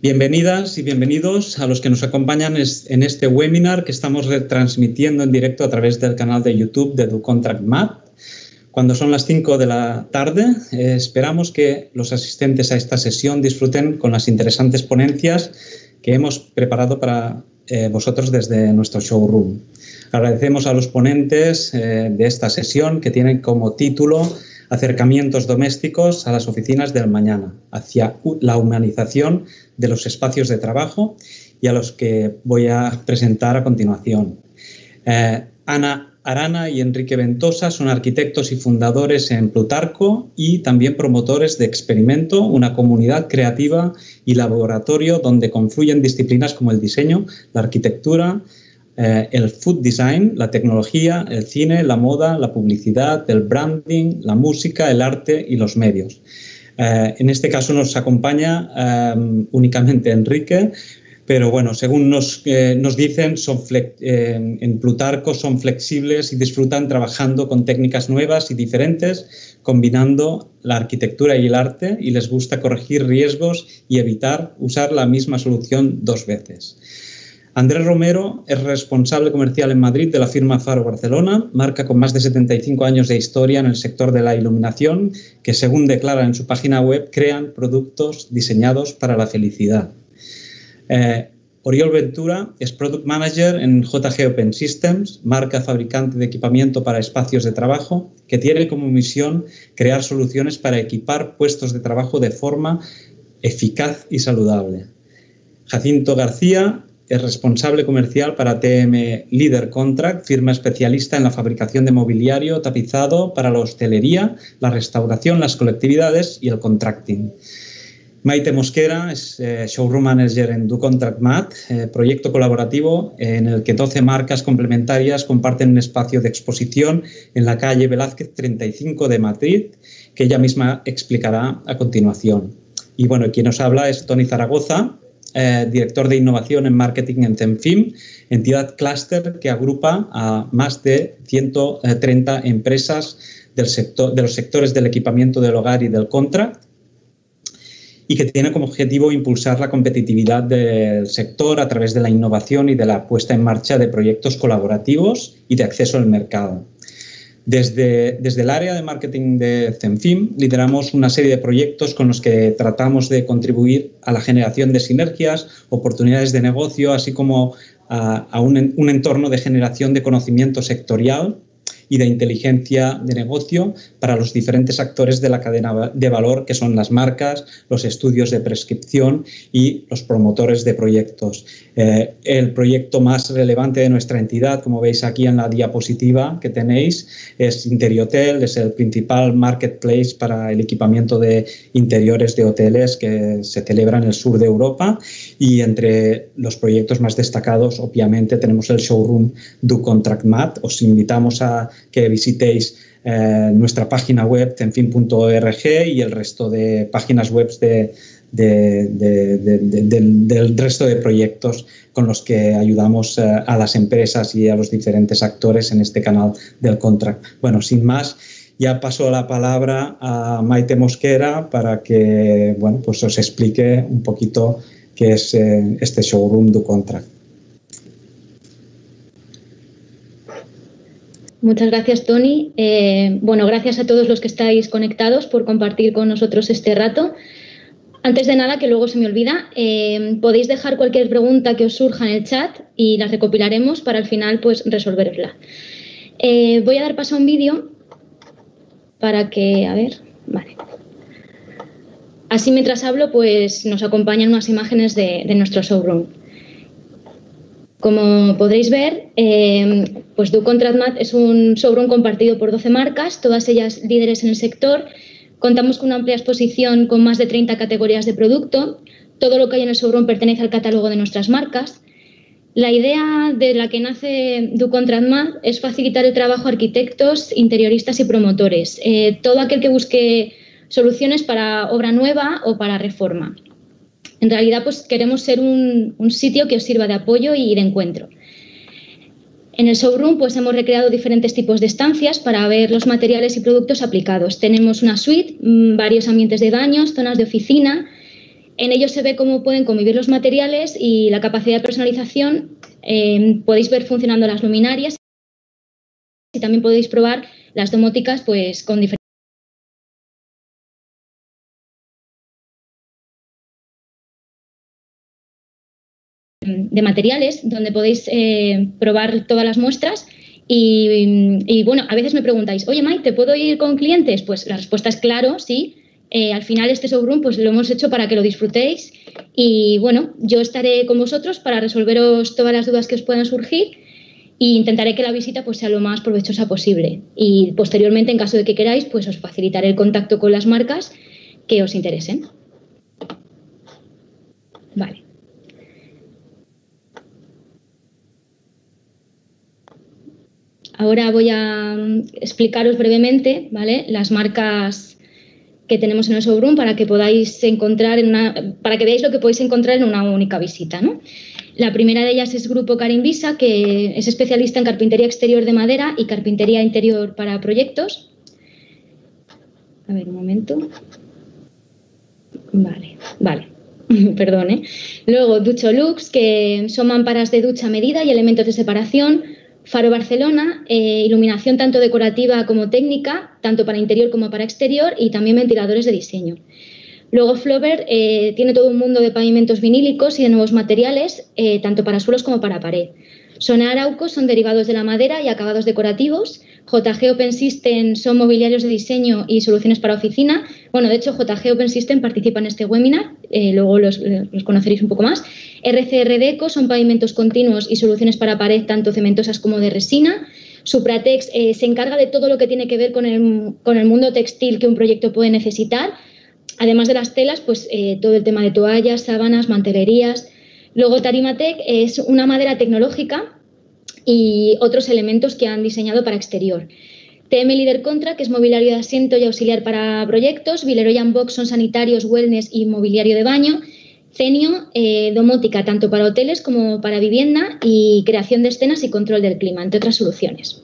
Bienvenidas y bienvenidos a los que nos acompañan en este webinar que estamos retransmitiendo en directo a través del canal de YouTube de DoContract Map. Cuando son las 5 de la tarde, eh, esperamos que los asistentes a esta sesión disfruten con las interesantes ponencias que hemos preparado para eh, vosotros desde nuestro showroom. Agradecemos a los ponentes eh, de esta sesión que tienen como título acercamientos domésticos a las oficinas del mañana, hacia la humanización de los espacios de trabajo y a los que voy a presentar a continuación. Eh, Ana Arana y Enrique Ventosa son arquitectos y fundadores en Plutarco y también promotores de Experimento, una comunidad creativa y laboratorio donde confluyen disciplinas como el diseño, la arquitectura, eh, el food design, la tecnología, el cine, la moda, la publicidad, el branding, la música, el arte y los medios. Eh, en este caso nos acompaña eh, únicamente Enrique, pero bueno, según nos, nos dicen, son en Plutarco son flexibles y disfrutan trabajando con técnicas nuevas y diferentes, combinando la arquitectura y el arte y les gusta corregir riesgos y evitar usar la misma solución dos veces. Andrés Romero es responsable comercial en Madrid de la firma Faro Barcelona, marca con más de 75 años de historia en el sector de la iluminación, que según declara en su página web, crean productos diseñados para la felicidad. Eh, Oriol Ventura es Product Manager en JG Open Systems, marca fabricante de equipamiento para espacios de trabajo, que tiene como misión crear soluciones para equipar puestos de trabajo de forma eficaz y saludable. Jacinto García es responsable comercial para TM Leader Contract, firma especialista en la fabricación de mobiliario tapizado para la hostelería, la restauración, las colectividades y el contracting. Maite Mosquera es eh, Showroom Manager en DoContract Mat, eh, proyecto colaborativo en el que 12 marcas complementarias comparten un espacio de exposición en la calle Velázquez 35 de Madrid, que ella misma explicará a continuación. Y bueno, quien nos habla es Tony Zaragoza, eh, director de innovación en marketing en Zenfim, entidad clúster que agrupa a más de 130 empresas del sector, de los sectores del equipamiento del hogar y del contract y que tiene como objetivo impulsar la competitividad del sector a través de la innovación y de la puesta en marcha de proyectos colaborativos y de acceso al mercado. Desde, desde, el área de marketing de Zenfim lideramos una serie de proyectos con los que tratamos de contribuir a la generación de sinergias, oportunidades de negocio, así como a, un, entorno de generación de conocimiento sectorial y de inteligencia de negocio para los diferentes actores de la cadena de valor, que son las marcas, los estudios de prescripción y los promotores de proyectos. Eh, el proyecto más relevante de nuestra entidad, como veis aquí en la diapositiva que tenéis, es Interiotel, es el principal marketplace para el equipamiento de interiores de hoteles que se celebra en el sur de Europa y entre los proyectos más destacados, obviamente, tenemos el showroom Du Contract Mat. Os invitamos a que visitéis eh, nuestra página web tenfin.org y el resto de páginas web de, del, resto de proyectos con los que ayudamos eh, a las empresas y a los diferentes actores en este canal del contract. Bueno, sin más, ya paso la palabra a Maite Mosquera para que bueno, pues os explique un poquito qué es eh, este showroom do contract. Muchas gracias, Tony. Eh, bueno, gracias a todos los que estáis conectados por compartir con nosotros este rato. Antes de nada, que luego se me olvida, eh, podéis dejar cualquier pregunta que os surja en el chat y las recopilaremos para al final pues resolverla. Eh, voy a dar paso a un vídeo para que, a ver, vale. Así mientras hablo, pues nos acompañan unas imágenes de nuestro showroom. Como podréis ver, eh, pues Do es un showroom compartido por 12 marcas, todas ellas líderes en el sector. Contamos con una amplia exposición con más de 30 categorías de producto. Todo lo que hay en el showroom pertenece al catálogo de nuestras marcas. La idea de la que nace Do es facilitar el trabajo a arquitectos, interioristas y promotores, eh, todo aquel que busque soluciones para obra nueva o para reforma. En realidad, pues queremos ser un, sitio que os sirva de apoyo y de encuentro. En el showroom pues hemos recreado diferentes tipos de estancias para ver los materiales y productos aplicados. Tenemos una suite, mm, varios ambientes de baños, zonas de oficina en ellos se ve cómo pueden convivir los materiales y la capacidad de personalización. Eh, podéis ver funcionando las luminarias y también podéis probar las domóticas pues, con diferentes de materiales donde podéis eh, probar todas las muestras y, bueno, a veces me preguntáis, oye Mike, ¿te puedo ir con clientes? Pues la respuesta es claro, sí. Eh, al final este showroom pues lo hemos hecho para que lo disfrutéis y bueno, yo estaré con vosotros para resolveros todas las dudas que os puedan surgir e intentaré que la visita pues sea lo más provechosa posible y posteriormente en caso de que queráis pues os facilitaré el contacto con las marcas que os interesen. Vale. Ahora voy a mm, explicaros brevemente ¿vale? las marcas que tenemos en el showroom para que podáis encontrar en una, para que veáis lo que podéis encontrar en una única visita. ¿no? La primera de ellas es Grupo Carimbisa, que es especialista en carpintería exterior de madera y carpintería interior para proyectos. A ver, un momento. Vale, vale. Perdón, ¿eh? Luego, Ducho Lux, que son mamparas de ducha medida y elementos de separación, Faro Barcelona, eh, iluminación tanto decorativa como técnica, tanto para interior como para exterior y también ventiladores de diseño. Luego Flover eh, tiene todo un mundo de pavimentos vinílicos y de nuevos materiales, eh, tanto para suelos como para pared. Sona Arauco son derivados de la madera y acabados decorativos. JG Open System son mobiliarios de diseño y soluciones para oficina. Bueno, de hecho, JG Open System participa en este webinar, luego los, los, conoceréis un poco más. RCR Deco son pavimentos continuos y soluciones para pared tanto cementosas como de resina. Supratex eh, se encarga de todo lo que tiene que ver con el, con el, mundo textil que un proyecto puede necesitar. Además de las telas, pues eh, todo el tema de toallas, sábanas, mantelerías. Luego Tarimatec es una madera tecnológica y otros elementos que han diseñado para exterior. TM Líder Contra, que es mobiliario de asiento y auxiliar para proyectos. Vileroy Box son sanitarios, wellness y mobiliario de baño. Cenio, eh, domótica tanto para hoteles como para vivienda y creación de escenas y control del clima, entre otras soluciones.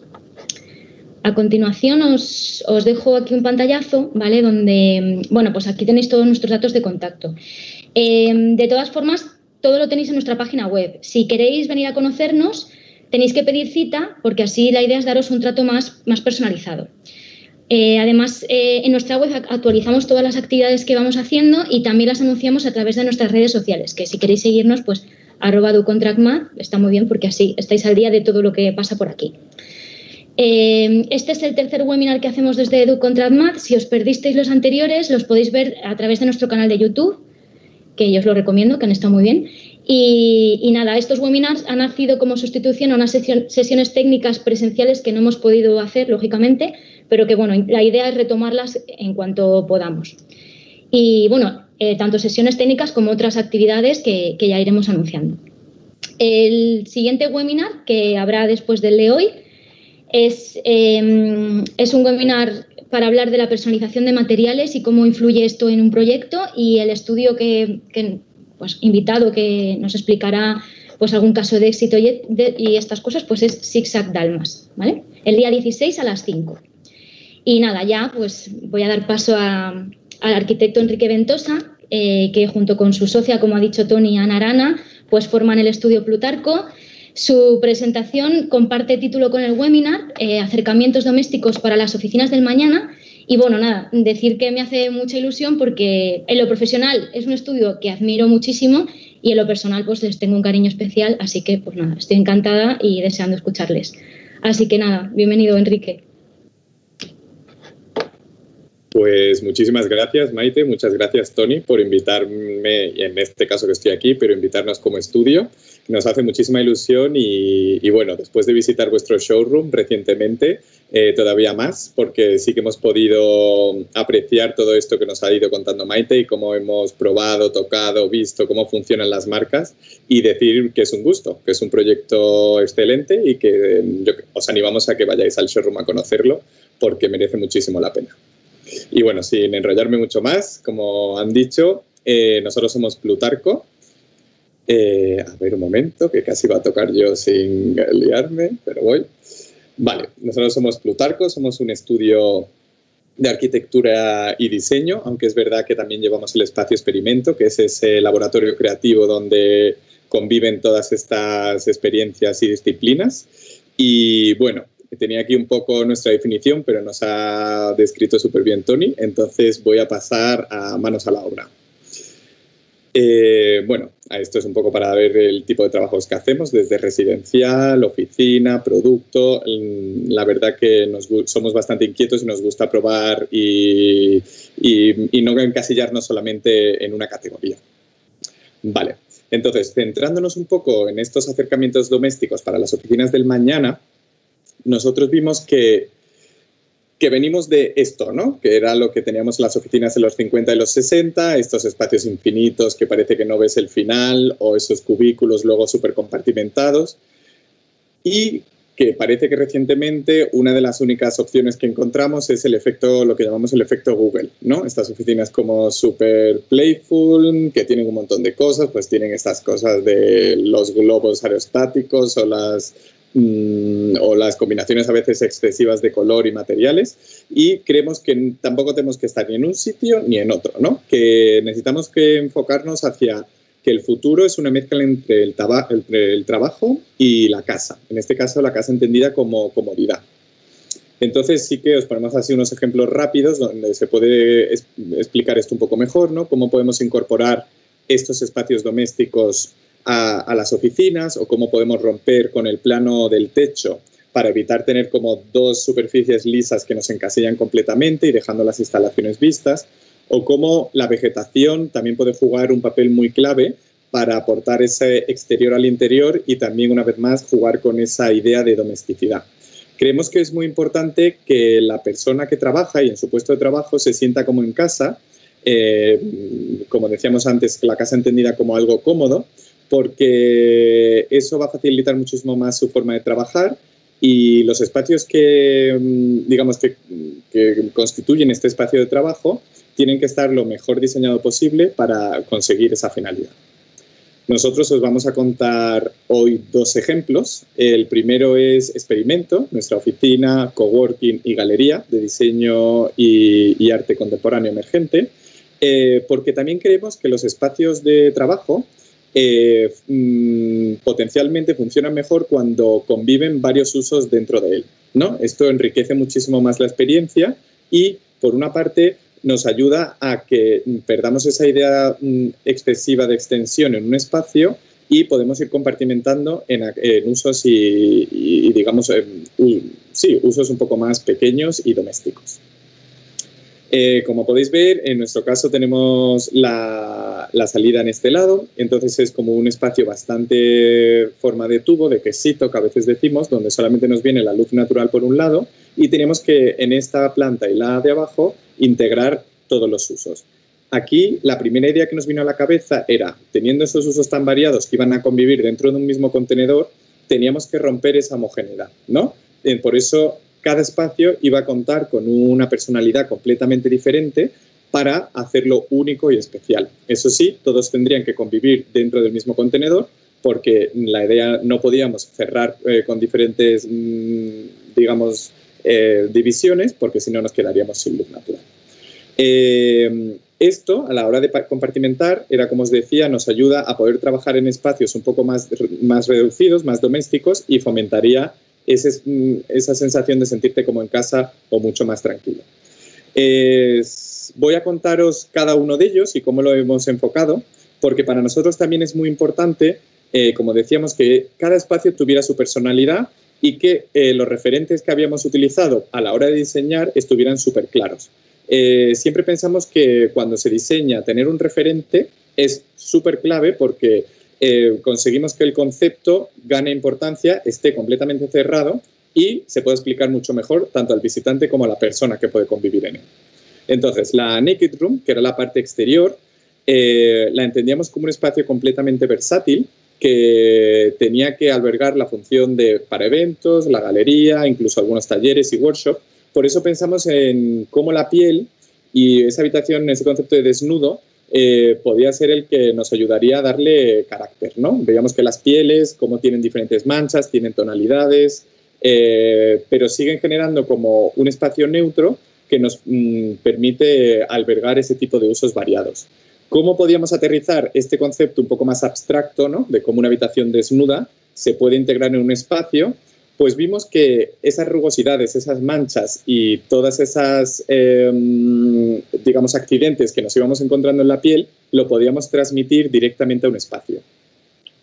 A continuación os, dejo aquí un pantallazo, ¿vale? Donde, bueno, pues aquí tenéis todos nuestros datos de contacto. Em, de todas formas, todo lo tenéis en nuestra página web. Si queréis venir a conocernos, tenéis que pedir cita porque así la idea es daros un trato más, más personalizado. Eh, además, eh, en nuestra web actualizamos todas las actividades que vamos haciendo y también las anunciamos a través de nuestras redes sociales, que si queréis seguirnos, pues arroba ducontractmat, está muy bien porque así estáis al día de todo lo que pasa por aquí. Eh, este es el tercer webinar que hacemos desde DuContractMath. Si os perdisteis los anteriores, los podéis ver a través de nuestro canal de YouTube, que yo os lo recomiendo, que han estado muy bien. Y, nada, estos webinars han nacido como sustitución a unas sesiones técnicas presenciales que no hemos podido hacer, lógicamente, pero que bueno, la idea es retomarlas en cuanto podamos. Y bueno, eh, tanto sesiones técnicas como otras actividades que, ya iremos anunciando. El siguiente webinar que habrá después del de hoy es, em, es un webinar para hablar de la personalización de materiales y cómo influye esto en un proyecto y el estudio que, pues, invitado que nos explicará pues algún caso de éxito y, estas cosas pues es Zigzag Dalmas, ¿vale? El día 16 a las 5. Y nada, ya pues voy a dar paso al arquitecto Enrique Ventosa, eh, que junto con su socia, como ha dicho Tony, Ana Arana, pues forman el estudio Plutarco. Su presentación comparte título con el webinar eh, Acercamientos domésticos para las oficinas del mañana. Y bueno, nada, decir que me hace mucha ilusión porque en lo profesional es un estudio que admiro muchísimo y en lo personal pues les tengo un cariño especial, así que pues nada, estoy encantada y deseando escucharles. Así que nada, bienvenido Enrique. Pues muchísimas gracias, Maite. Muchas gracias, Tony, por invitarme, en este caso que estoy aquí, pero invitarnos como estudio. Nos hace muchísima ilusión y, bueno, después de visitar vuestro showroom recientemente, eh, todavía más, porque sí que hemos podido apreciar todo esto que nos ha ido contando Maite y cómo hemos probado, tocado, visto cómo funcionan las marcas y decir que es un gusto, que es un proyecto excelente y que os animamos a que vayáis al showroom a conocerlo porque merece muchísimo la pena. Y bueno, sin enrollarme mucho más, como han dicho, eh, nosotros somos Plutarco. Eh, a ver un momento, que casi va a tocar yo sin liarme, pero voy. Vale, nosotros somos Plutarco, somos un estudio de arquitectura y diseño, aunque es verdad que también llevamos el espacio experimento, que es ese laboratorio creativo donde conviven todas estas experiencias y disciplinas. Y bueno, tenía aquí un poco nuestra definición, pero nos ha descrito súper bien Tony, entonces voy a pasar a manos a la obra. Eh, bueno, esto es un poco para ver el tipo de trabajos que hacemos, desde residencial, oficina, producto. La verdad que somos bastante inquietos y nos gusta probar y, y no encasillarnos solamente en una categoría. Vale, entonces, centrándonos un poco en estos acercamientos domésticos para las oficinas del mañana, nosotros vimos que, que venimos de esto, ¿no? Que era lo que teníamos en las oficinas en los 50 y los 60, estos espacios infinitos que parece que no ves el final o esos cubículos luego súper compartimentados. Y que parece que recientemente una de las únicas opciones que encontramos es el efecto, lo que llamamos el efecto Google, ¿no? Estas oficinas como super playful, que tienen un montón de cosas, pues tienen estas cosas de los globos aerostáticos o las mm, o las combinaciones a veces excesivas de color y materiales y creemos que tampoco tenemos que estar ni en un sitio ni en otro, ¿no? Que necesitamos que enfocarnos hacia que el futuro es una mezcla entre el, trabajo y la casa. En este caso, la casa entendida como comodidad. Entonces sí que os ponemos así unos ejemplos rápidos donde se puede explicar esto un poco mejor, ¿no? Cómo podemos incorporar estos espacios domésticos a, a, las oficinas o cómo podemos romper con el plano del techo para evitar tener como dos superficies lisas que nos encasillan completamente y dejando las instalaciones vistas o cómo la vegetación también puede jugar un papel muy clave para aportar ese exterior al interior y también, una vez más, jugar con esa idea de domesticidad. Creemos que es muy importante que la persona que trabaja y en su puesto de trabajo se sienta como en casa, eh, como decíamos antes, la casa entendida como algo cómodo, porque eso va a facilitar muchísimo más su forma de trabajar y los espacios que, mm, digamos, que constituyen este espacio de trabajo tienen que estar lo mejor diseñado posible para conseguir esa finalidad. Nosotros os vamos a contar hoy dos ejemplos. El primero es Experimento, nuestra oficina, coworking y galería de diseño y, arte contemporáneo emergente, eh, porque también creemos que los espacios de trabajo eh, mm, potencialmente funcionan mejor cuando conviven varios usos dentro de él. ¿no? Esto enriquece muchísimo más la experiencia y, por una parte, nos ayuda a que perdamos esa idea mm, excesiva de extensión en un espacio y podemos ir compartimentando en, usos y, digamos, sí, usos un poco más pequeños y domésticos. Eh, como podéis ver, en nuestro caso tenemos la, salida en este lado, entonces es como un espacio bastante forma de tubo, de quesito, que a veces decimos, donde solamente nos viene la luz natural por un lado y tenemos que en esta planta y la de abajo integrar todos los usos. Aquí la primera idea que nos vino a la cabeza era, teniendo estos usos tan variados que iban a convivir dentro de un mismo contenedor, teníamos que romper esa homogeneidad, ¿no? Eh, por eso cada espacio iba a contar con una personalidad completamente diferente para hacerlo único y especial. Eso sí, todos tendrían que convivir dentro del mismo contenedor porque la idea no podíamos cerrar eh, con diferentes, mm, digamos, eh, divisiones, porque si no nos quedaríamos sin luz natural. Eh, esto, a la hora de compartimentar, era como os decía, nos ayuda a poder trabajar en espacios un poco más, más reducidos, más domésticos y fomentaría mm, esa sensación de sentirte como en casa o mucho más tranquilo. voy a contaros cada uno de ellos y cómo lo hemos enfocado, porque para nosotros también es muy importante, eh, como decíamos, que cada espacio tuviera su personalidad y que eh, los referentes que habíamos utilizado a la hora de diseñar estuvieran súper claros. Eh, siempre pensamos que cuando se diseña tener un referente es súper clave porque eh, conseguimos que el concepto gane importancia, esté completamente cerrado y se pueda explicar mucho mejor tanto al visitante como a la persona que puede convivir en él. Entonces, la Naked Room, que era la parte exterior, la entendíamos como un espacio completamente versátil que tenía que albergar la función de para eventos, la galería, incluso algunos talleres y workshops. Por eso pensamos en cómo la piel y esa habitación, ese concepto de desnudo, eh, podía ser el que nos ayudaría a darle carácter, ¿no? Veíamos que las pieles, como tienen diferentes manchas, tienen tonalidades, eh, pero siguen generando como un espacio neutro que nos mm, permite albergar ese tipo de usos variados. ¿Cómo podíamos aterrizar este concepto un poco más abstracto ¿no? de cómo una habitación desnuda se puede integrar en un espacio? Pues vimos que esas rugosidades, esas manchas y todas esas, em, digamos, accidentes que nos íbamos encontrando en la piel, lo podíamos transmitir directamente a un espacio.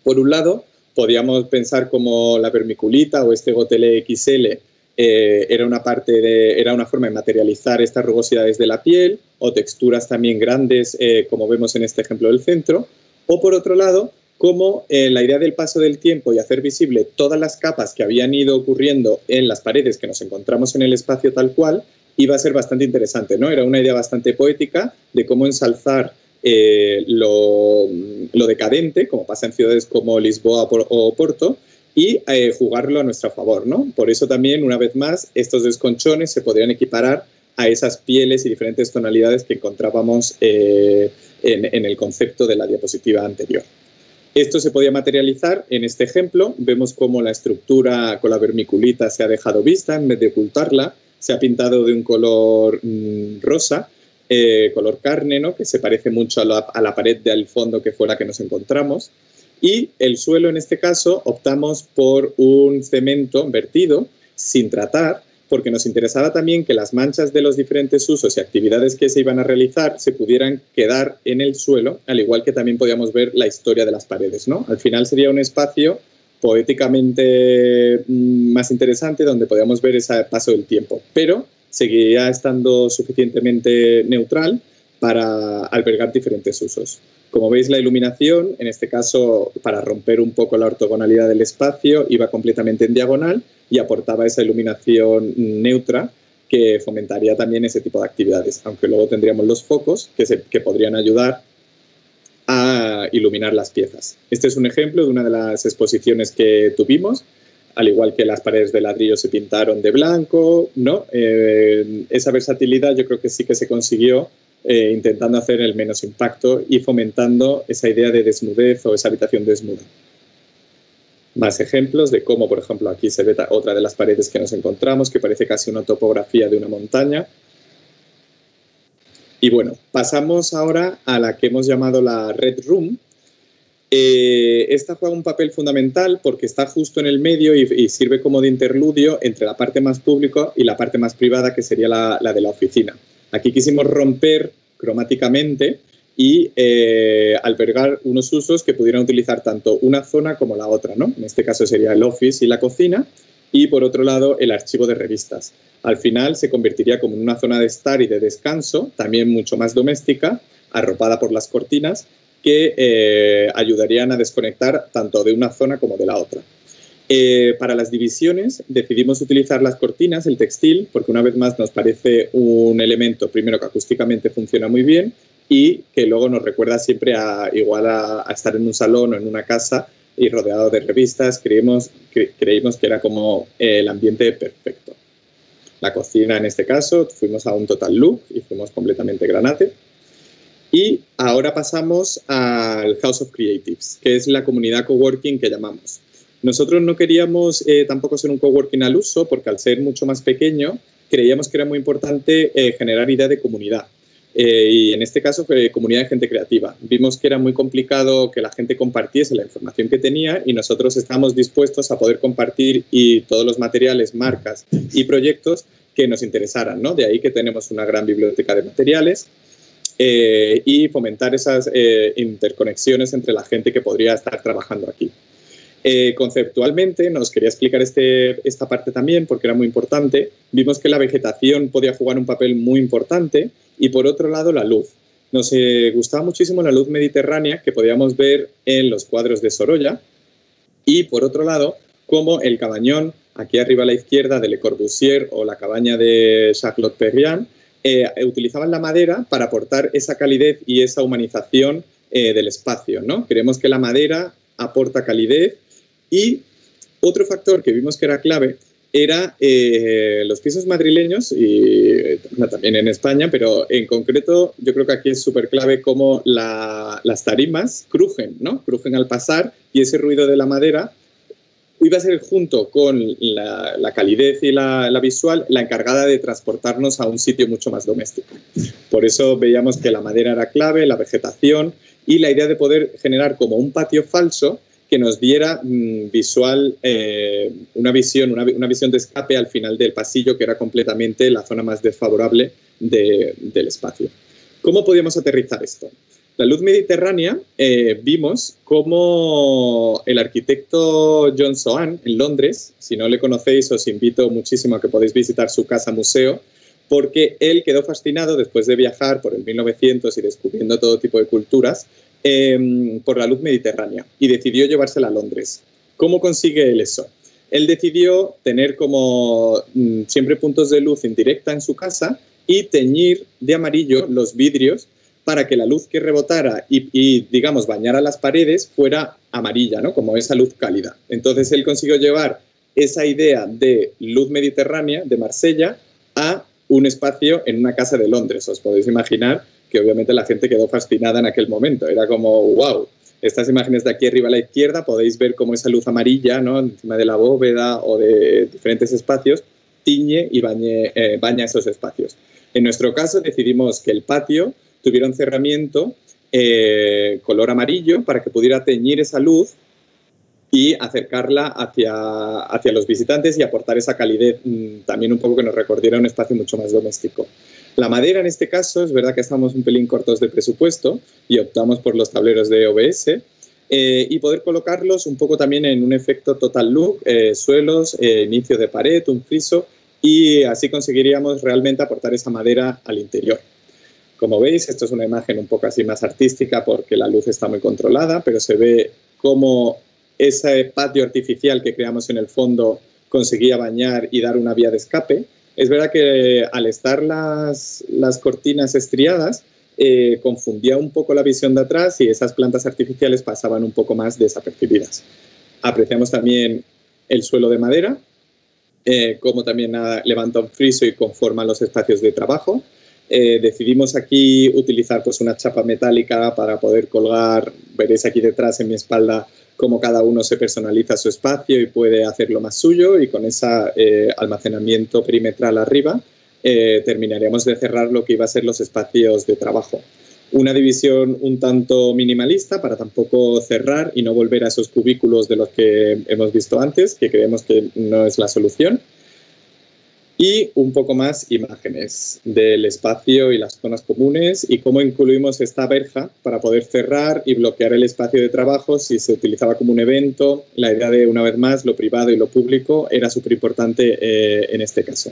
Por un lado, podíamos pensar como la vermiculita o este gotele XL eh, era una parte de, era una forma de materializar estas rugosidades de la piel o texturas también grandes, eh, como vemos en este ejemplo del centro. O por otro lado, como eh, la idea del paso del tiempo y hacer visible todas las capas que habían ido ocurriendo en las paredes que nos encontramos en el espacio tal cual, iba a ser bastante interesante, ¿no? Era una idea bastante poética de cómo ensalzar lo, lo, decadente, como pasa en ciudades como Lisboa o Porto, y eh, jugarlo a nuestro favor, ¿no? Por eso también, una vez más, estos desconchones se podrían equiparar a esas pieles y diferentes tonalidades que encontrábamos eh, en, el concepto de la diapositiva anterior. Esto se podía materializar en este ejemplo. Vemos cómo la estructura con la vermiculita se ha dejado vista en vez de ocultarla. Se ha pintado de un color mm, rosa, eh, color carne, ¿no? que se parece mucho a la, pared del fondo que fue la que nos encontramos. Y el suelo, en este caso, optamos por un cemento vertido sin tratar, porque nos interesaba también que las manchas de los diferentes usos y actividades que se iban a realizar se pudieran quedar en el suelo, al igual que también podíamos ver la historia de las paredes. ¿no? Al final sería un espacio poéticamente mm, más interesante donde podíamos ver ese paso del tiempo, pero seguiría estando suficientemente neutral para albergar diferentes usos. Como veis, la iluminación, en este caso, para romper un poco la ortogonalidad del espacio, iba completamente en diagonal y aportaba esa iluminación neutra que fomentaría también ese tipo de actividades, aunque luego tendríamos los focos que, que podrían ayudar a iluminar las piezas. Este es un ejemplo de una de las exposiciones que tuvimos, al igual que las paredes de ladrillo se pintaron de blanco, ¿no? Eh, esa versatilidad yo creo que sí que se consiguió eh, intentando hacer el menos impacto y fomentando esa idea de desnudez o esa habitación desnuda. Más ejemplos de cómo, por ejemplo, aquí se ve otra de las paredes que nos encontramos, que parece casi una topografía de una montaña. Y bueno, pasamos ahora a la que hemos llamado la Red Room. Eh, esta juega un papel fundamental porque está justo en el medio y, sirve como de interludio entre la parte más pública y la parte más privada, que sería la de la oficina. Aquí quisimos romper cromáticamente y eh, albergar unos usos que pudieran utilizar tanto una zona como la otra. ¿no? En este caso sería el office y la cocina y por otro lado el archivo de revistas. Al final se convertiría como en una zona de estar y de descanso, también mucho más doméstica, arropada por las cortinas, que eh, ayudarían a desconectar tanto de una zona como de la otra. Eh, para las divisiones decidimos utilizar las cortinas, el textil, porque una vez más nos parece un elemento, primero que acústicamente funciona muy bien y que luego nos recuerda siempre a igual a, estar en un salón o en una casa y rodeado de revistas, creímos que, creímos que era como el ambiente perfecto. La cocina en este caso, fuimos a un total look y fuimos completamente granate. Y ahora pasamos al House of Creatives, que es la comunidad coworking que llamamos. Nosotros no queríamos eh, tampoco ser un coworking al uso porque al ser mucho más pequeño creíamos que era muy importante eh, generar idea de comunidad. Eh, y en este caso comunidad de gente creativa. Vimos que era muy complicado que la gente compartiese la información que tenía y nosotros estábamos dispuestos a poder compartir y todos los materiales, marcas y proyectos que nos interesaran. ¿no? De ahí que tenemos una gran biblioteca de materiales y fomentar esas interconexiones entre la gente que podría estar trabajando aquí. Eh, conceptualmente, nos quería explicar este, esta parte también porque era muy importante. Vimos que la vegetación podía jugar un papel muy importante y por otro lado la luz. Nos eh, gustaba muchísimo la luz mediterránea que podíamos ver en los cuadros de Sorolla y por otro lado como el cabañón aquí arriba a la izquierda de Le Corbusier o la cabaña de Charlotte Perriand eh, utilizaban la madera para aportar esa calidez y esa humanización del espacio. ¿no? Creemos que la madera aporta calidez y otro factor que vimos que era clave era eh, los pisos madrileños y también en España, pero en concreto yo creo que aquí es súper clave cómo las tarimas crujen, ¿no? Crujen al pasar y ese ruido de la madera iba a ser junto con la, calidez y la, la, visual la encargada de transportarnos a un sitio mucho más doméstico. Por eso veíamos que la madera era clave, la vegetación y la idea de poder generar como un patio falso que nos diera mm, visual, eh, una, visión, una, visión de escape al final del pasillo, que era completamente la zona más desfavorable del espacio. ¿Cómo podíamos aterrizar esto? La luz mediterránea, eh, vimos cómo el arquitecto John Soane en Londres, si no le conocéis, os invito muchísimo a que podáis visitar su casa museo, porque él quedó fascinado después de viajar por el 1900 y descubriendo todo tipo de culturas, Em, por la luz mediterránea y decidió llevársela a Londres. ¿Cómo consigue él eso? Él decidió tener como mm, siempre puntos de luz indirecta en su casa y teñir de amarillo los vidrios para que la luz que rebotara y, digamos, bañara las paredes fuera amarilla, ¿no? Como esa luz cálida. Entonces él consiguió llevar esa idea de luz mediterránea de Marsella un espacio en una casa de Londres. Os podéis imaginar que obviamente la gente quedó fascinada en aquel momento. Era como, wow, estas imágenes de aquí arriba a la izquierda podéis ver cómo esa luz amarilla, ¿no? encima de la bóveda o de diferentes espacios, tiñe y eh, baña esos espacios. En nuestro caso decidimos que el patio tuviera un cerramiento eh, color amarillo para que pudiera teñir esa luz y acercarla hacia, hacia los visitantes y aportar esa calidez mm, también un poco que nos recordiera un espacio mucho más doméstico. La madera en este caso es verdad que estamos un pelín cortos de presupuesto y optamos por los tableros de OBS eh, y poder colocarlos un poco también en un efecto total look, eh, suelos, eh, inicio de pared, un friso y así conseguiríamos realmente aportar esa madera al interior. Como veis, esto es una imagen un poco así más artística porque la luz está muy controlada, pero se ve cómo ese patio artificial que creamos en el fondo conseguía bañar y dar una vía de escape es verdad que al estar las, cortinas estriadas, eh, confundía un poco la visión de atrás y esas plantas artificiales pasaban un poco más desapercibidas. Apreciamos también el suelo de madera, eh, como también levanta un friso y conforma los espacios de trabajo. Eh, decidimos aquí utilizar pues, una chapa metálica para poder colgar, veréis aquí detrás en mi espalda, cómo cada uno se personaliza su espacio y puede hacerlo más suyo y con ese eh, almacenamiento perimetral arriba eh, terminaríamos de cerrar lo que iba a ser los espacios de trabajo. Una división un tanto minimalista para tampoco cerrar y no volver a esos cubículos de los que hemos visto antes, que creemos que no es la solución y un poco más imágenes del espacio y las zonas comunes y cómo incluimos esta verja para poder cerrar y bloquear el espacio de trabajo si se utilizaba como un evento. La idea de, una vez más, lo privado y lo público era súper importante eh, en este caso.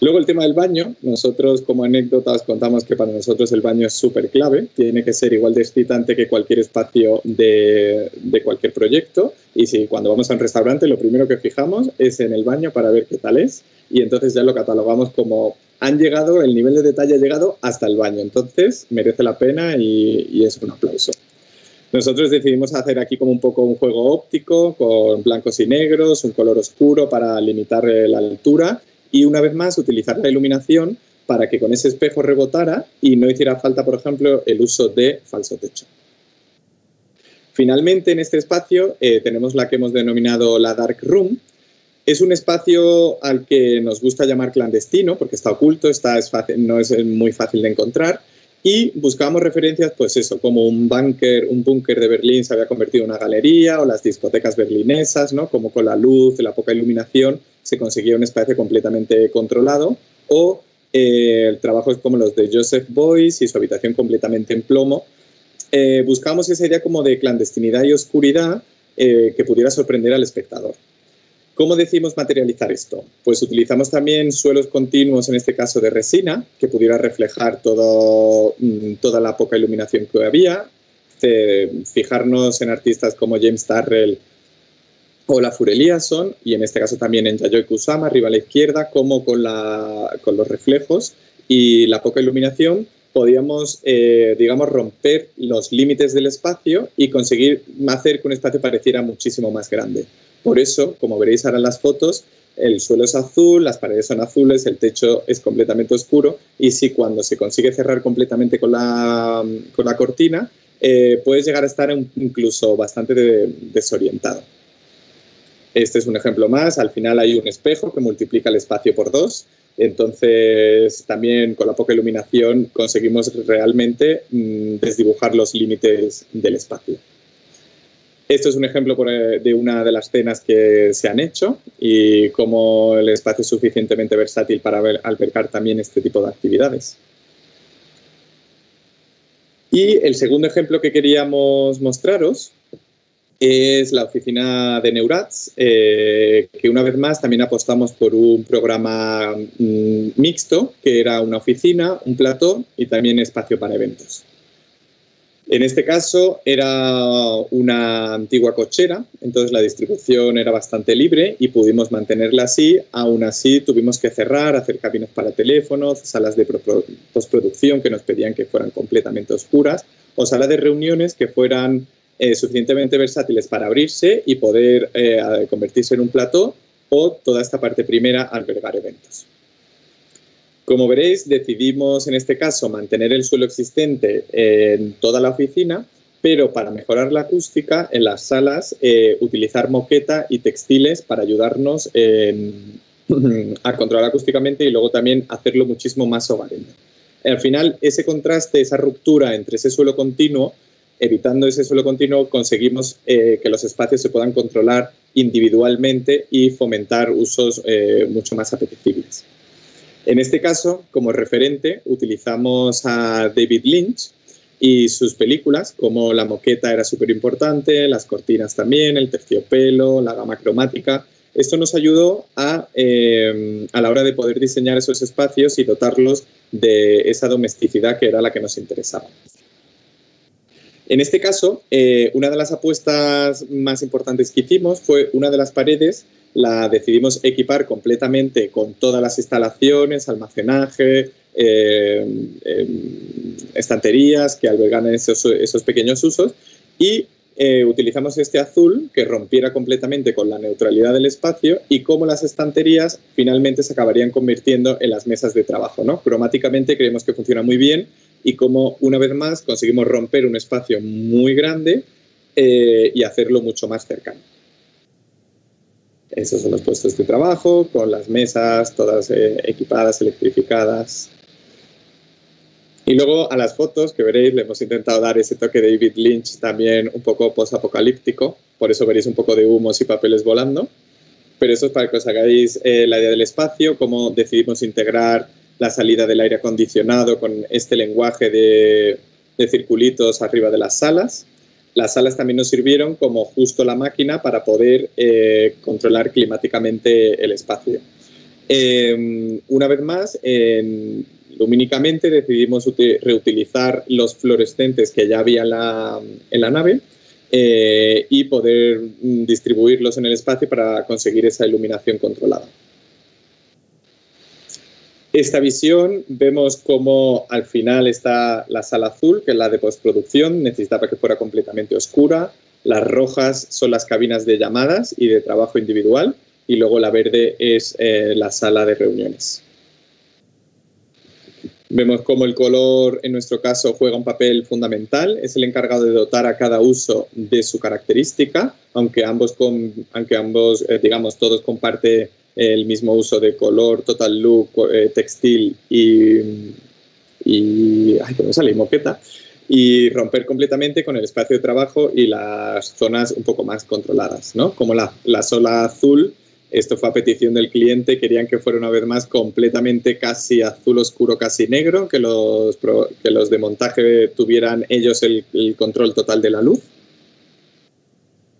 Luego el tema del baño, nosotros como anécdotas contamos que para nosotros el baño es súper clave, tiene que ser igual de excitante que cualquier espacio de, cualquier proyecto. Y si cuando vamos a un restaurante lo primero que fijamos es en el baño para ver qué tal es. Y entonces ya lo catalogamos como han llegado, el nivel de detalle ha llegado hasta el baño, entonces merece la pena y, y es un aplauso. Nosotros decidimos hacer aquí como un poco un juego óptico con blancos y negros, un color oscuro para limitar la altura y una vez más utilizar la iluminación para que con ese espejo rebotara y no hiciera falta, por ejemplo, el uso de falso techo. Finalmente, en este espacio eh, tenemos la que hemos denominado la Dark Room. Es un espacio al que nos gusta llamar clandestino porque está oculto, está, es no es muy fácil de encontrar y buscamos referencias, pues eso, como un búnker un de Berlín se había convertido en una galería o las discotecas berlinesas, ¿no? Como con la luz, la poca iluminación, se conseguía un espacio completamente controlado. O eh, trabajos como los de Joseph Boyce y su habitación completamente en plomo. Eh, buscamos esa idea como de clandestinidad y oscuridad eh, que pudiera sorprender al espectador. ¿Cómo decimos materializar esto? Pues utilizamos también suelos continuos, en este caso de resina, que pudiera reflejar todo, mm, toda la poca iluminación que había. Fijarnos en artistas como James Tarrell o la Fureliason, y en este caso también en Yayoi Kusama, arriba a la izquierda, como con, la, con los reflejos y la poca iluminación podíamos, eh, digamos, romper los límites del espacio y conseguir hacer que un espacio pareciera muchísimo más grande. Por eso, como veréis ahora en las fotos, el suelo es azul, las paredes son azules, el techo es completamente oscuro y si cuando se consigue cerrar completamente con la, con la cortina, eh, puedes llegar a estar incluso bastante desorientado. Este es un ejemplo más. Al final hay un espejo que multiplica el espacio por dos. Entonces, también con la poca iluminación conseguimos realmente mm, desdibujar los límites del espacio. Esto es un ejemplo eh, de una de las escenas que se han hecho y cómo el espacio es suficientemente versátil para albergar también este tipo de actividades. Y el segundo ejemplo que queríamos mostraros es la oficina de Neurats, eh, que una vez más también apostamos por un programa mm, mixto, que era una oficina, un plató y también espacio para eventos. En este caso era una antigua cochera, entonces la distribución era bastante libre y pudimos mantenerla así. Aún así tuvimos que cerrar, hacer cabinas para teléfonos, salas de postproducción que nos pedían que fueran completamente oscuras o salas de reuniones que fueran eh, suficientemente versátiles para abrirse y poder eh, convertirse en un plató o toda esta parte primera albergar eventos. Como veréis, decidimos en este caso mantener el suelo existente en toda la oficina, pero para mejorar la acústica en las salas eh, utilizar moqueta y textiles para ayudarnos a controlar acústicamente y luego también hacerlo muchísimo más hogareño. Al final, ese contraste, esa ruptura entre ese suelo continuo, evitando ese suelo continuo, conseguimos eh, que los espacios se puedan controlar individualmente y fomentar usos eh, mucho más apetecibles. En este caso, como referente, utilizamos a David Lynch y sus películas, como la moqueta era súper importante, las cortinas también, el terciopelo, la gama cromática. Esto nos ayudó a, eh, a la hora de poder diseñar esos espacios y dotarlos de esa domesticidad que era la que nos interesaba. En este caso, eh, una de las apuestas más importantes que hicimos fue una de las paredes. La decidimos equipar completamente con todas las instalaciones, almacenaje, eh, em, estanterías que albergan esos, esos pequeños usos. Y eh, utilizamos este azul que rompiera completamente con la neutralidad del espacio y cómo las estanterías finalmente se acabarían convirtiendo en las mesas de trabajo. ¿no? Cromáticamente creemos que funciona muy bien y cómo una vez más conseguimos romper un espacio muy grande eh, y hacerlo mucho más cercano. Esos son los puestos de trabajo, con las mesas todas eh, equipadas, electrificadas. Y luego a las fotos que veréis le hemos intentado dar ese toque de David Lynch también un poco post-apocalíptico, por eso veréis un poco de humos y papeles volando. Pero eso es para que os hagáis eh, la idea del espacio, cómo decidimos integrar la salida del aire acondicionado con este lenguaje de, de circulitos arriba de las salas las salas también nos sirvieron como justo la máquina para poder eh, controlar climáticamente el espacio. Em, una vez más, lumínicamente decidimos reutilizar los fluorescentes que ya había en la, nave eh, y poder mm, distribuirlos en el espacio para conseguir esa iluminación controlada esta visión vemos cómo al final está la sala azul, que es la de postproducción, necesitaba que fuera completamente oscura. Las rojas son las cabinas de llamadas y de trabajo individual y luego la verde es eh, la sala de reuniones. Vemos cómo el color, en nuestro caso, juega un papel fundamental. Es el encargado de dotar a cada uso de su característica, aunque ambos, aunque ambos eh, digamos, todos comparten el mismo uso de color, total look, eh, textil y, ay, ¿cómo sale? moqueta y romper completamente con el espacio de trabajo y las zonas un poco más controladas, ¿no? Como la, la sola azul, esto fue a petición del cliente, querían que fuera una vez más completamente casi azul oscuro, casi negro, que los, que los de montaje tuvieran ellos el, control total de la luz.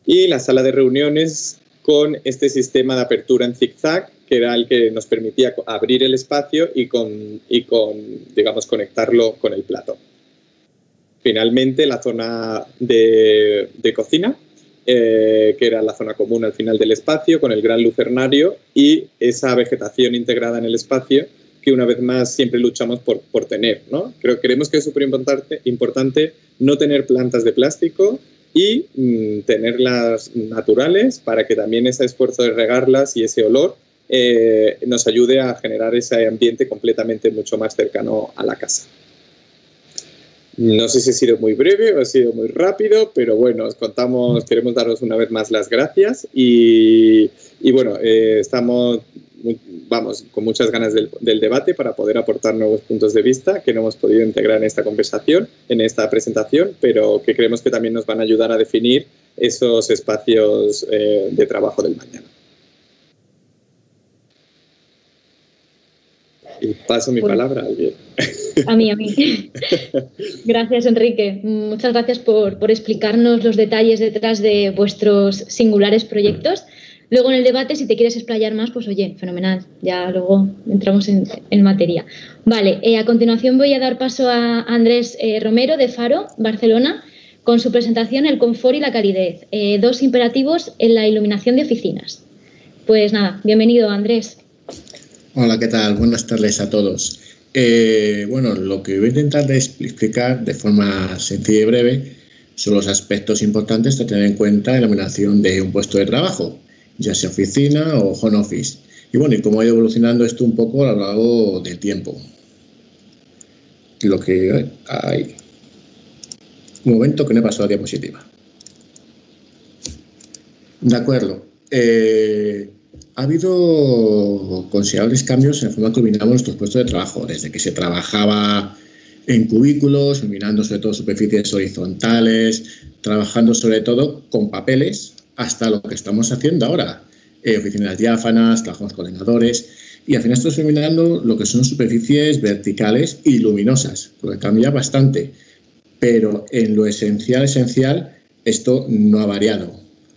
Y la sala de reuniones con este sistema de apertura en zigzag, que era el que nos permitía abrir el espacio y, con, y con, digamos, conectarlo con el plato. Finalmente, la zona de, cocina, eh, que era la zona común al final del espacio, con el gran lucernario y esa vegetación integrada en el espacio que una vez más siempre luchamos por, por tener. ¿no? Creo, creemos que es súper importante, no tener plantas de plástico, y mm, tenerlas naturales para que también ese esfuerzo de regarlas y ese olor eh, nos ayude a generar ese ambiente completamente mucho más cercano a la casa. No sé si ha sido muy breve o ha sido muy rápido, pero bueno, os contamos, queremos daros una vez más las gracias y, bueno, eh, estamos, vamos, con muchas ganas del, debate para poder aportar nuevos puntos de vista que no hemos podido integrar en esta conversación, en esta presentación, pero que creemos que también nos van a ayudar a definir esos espacios eh, de trabajo del mañana. Y paso mi palabra a alguien. A mí, a mí. Gracias, Enrique. Muchas gracias por, por, explicarnos los detalles detrás de vuestros singulares proyectos. Luego en el debate, si te quieres explayar más, pues oye, fenomenal. Ya luego entramos en, en materia. Vale, eh, a continuación voy a dar paso a Andrés eh, Romero de Faro, Barcelona, con su presentación El confort y la calidez, eh, dos imperativos en la iluminación de oficinas. Pues nada, bienvenido Andrés. Hola, ¿qué tal? Buenas tardes a todos. Eh, bueno, lo que voy a intentar explicar de forma sencilla y breve son los aspectos importantes a tener en cuenta en la iluminación de un puesto de trabajo, ya sea oficina o home office. Y bueno, y cómo ha ido evolucionando esto un poco a lo largo del tiempo. Lo que hay un momento que no he pasado la diapositiva. De acuerdo. Eh, ha habido considerables cambios en la forma que iluminamos nuestros puestos de trabajo, desde que se trabajaba en cubículos, iluminando sobre todo superficies horizontales, trabajando sobre todo con papeles, hasta lo que estamos haciendo ahora, eh, oficinas diáfanas, trabajamos con ordenadores, y al final estamos iluminando lo que son superficies verticales y luminosas, porque cambia bastante pero en lo esencial, esencial, esto no ha variado.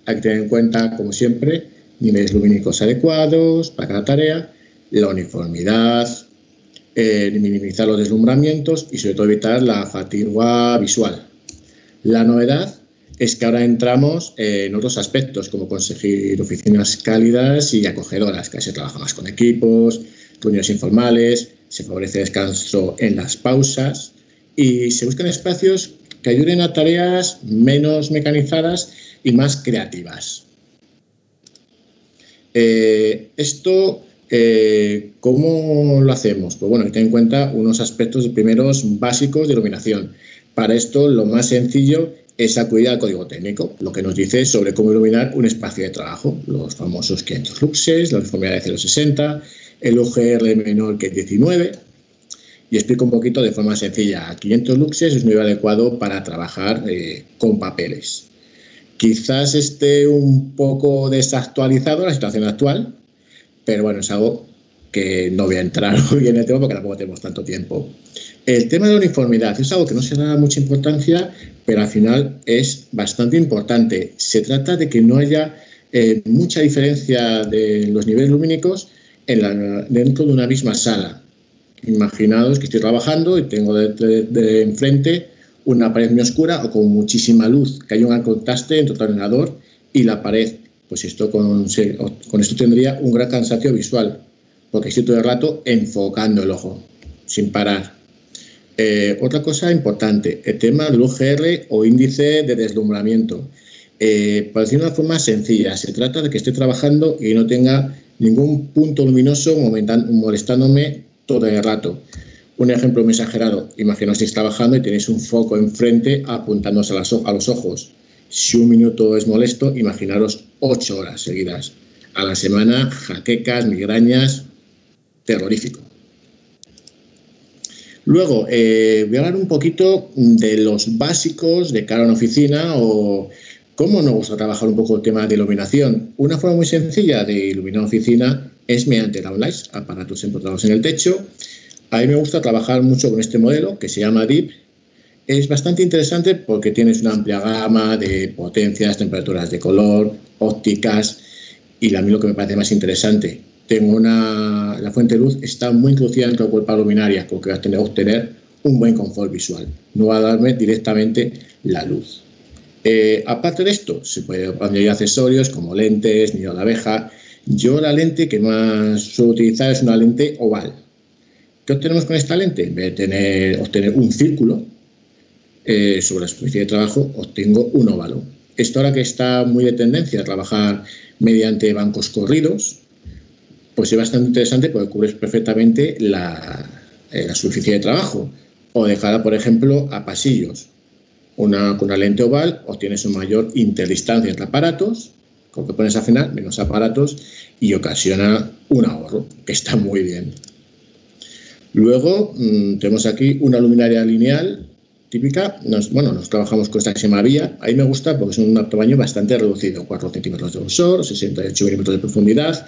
Hay que tener en cuenta, como siempre, niveles lumínicos adecuados para cada tarea, la uniformidad, eh, minimizar los deslumbramientos y sobre todo evitar la fatiga visual. La novedad es que ahora entramos en otros aspectos, como conseguir oficinas cálidas y acogedoras, que se trabaja más con equipos, reuniones informales, se favorece descanso en las pausas, y se buscan espacios que ayuden a tareas menos mecanizadas y más creativas. Eh, esto, eh, ¿cómo lo hacemos? Pues bueno, hay que tener en cuenta unos aspectos primeros básicos de iluminación. Para esto, lo más sencillo es acudir al código técnico, lo que nos dice sobre cómo iluminar un espacio de trabajo, los famosos 500 luxes, la uniformidad de 0,60, el UGR menor que 19, y explico un poquito de forma sencilla. 500 luxes es muy adecuado para trabajar eh, con papeles. Quizás esté un poco desactualizado la situación actual, pero bueno, es algo que no voy a entrar hoy en el tema porque tampoco tenemos tanto tiempo. El tema de la uniformidad es algo que no se da mucha importancia, pero al final es bastante importante. Se trata de que no haya eh, mucha diferencia de los niveles lumínicos dentro de una misma sala. Imaginaos que estoy trabajando y tengo de, enfrente una pared muy oscura o con muchísima luz, que hay un contraste entre el ordenador y la pared. Pues esto con, esto tendría un gran cansancio visual, porque estoy todo el rato enfocando el ojo, sin parar. Eh, otra cosa importante, el tema del UGR o índice de deslumbramiento. Eh, para decirlo de una forma sencilla, se trata de que esté trabajando y no tenga ningún punto luminoso molestándome todo el rato. Un ejemplo muy exagerado, imaginaos si estáis trabajando y tenéis un foco enfrente apuntándose a, los ojos. Si un minuto es molesto, imaginaros ocho horas seguidas. A la semana, jaquecas, migrañas, terrorífico. Luego, eh, voy a hablar un poquito de los básicos de cara a una oficina o cómo nos gusta trabajar un poco el tema de iluminación. Una forma muy sencilla de iluminar una oficina es mediante downlights, aparatos empotrados en el techo. A mí me gusta trabajar mucho con este modelo que se llama DIP. Es bastante interesante porque tienes una amplia gama de potencias, temperaturas de color, ópticas y a mí lo que me parece más interesante, tengo una, la fuente de luz está muy introducida dentro del cuerpo luminaria porque va a tener, obtener un buen confort visual. No va a darme directamente la luz. Eh, aparte de esto, se puede añadir accesorios como lentes, nido de abeja yo la lente que más suelo utilizar es una lente oval. ¿Qué obtenemos con esta lente? En vez de tener, obtener un círculo eh, sobre la superficie de trabajo, obtengo un óvalo. Esto ahora que está muy de tendencia a trabajar mediante bancos corridos, pues es bastante interesante porque cubres perfectamente la, eh, superficie de trabajo. o de cara, por ejemplo, a pasillos. Una, con una lente oval obtienes una mayor interdistancia entre aparatos, con que pones al final menos aparatos y ocasiona un ahorro, que está muy bien. Luego mm, tenemos aquí una luminaria lineal típica. bueno, nos trabajamos con esta que se llama Vía. Ahí me gusta porque es un tamaño bastante reducido, 4 centímetros de grosor, 68 milímetros de profundidad.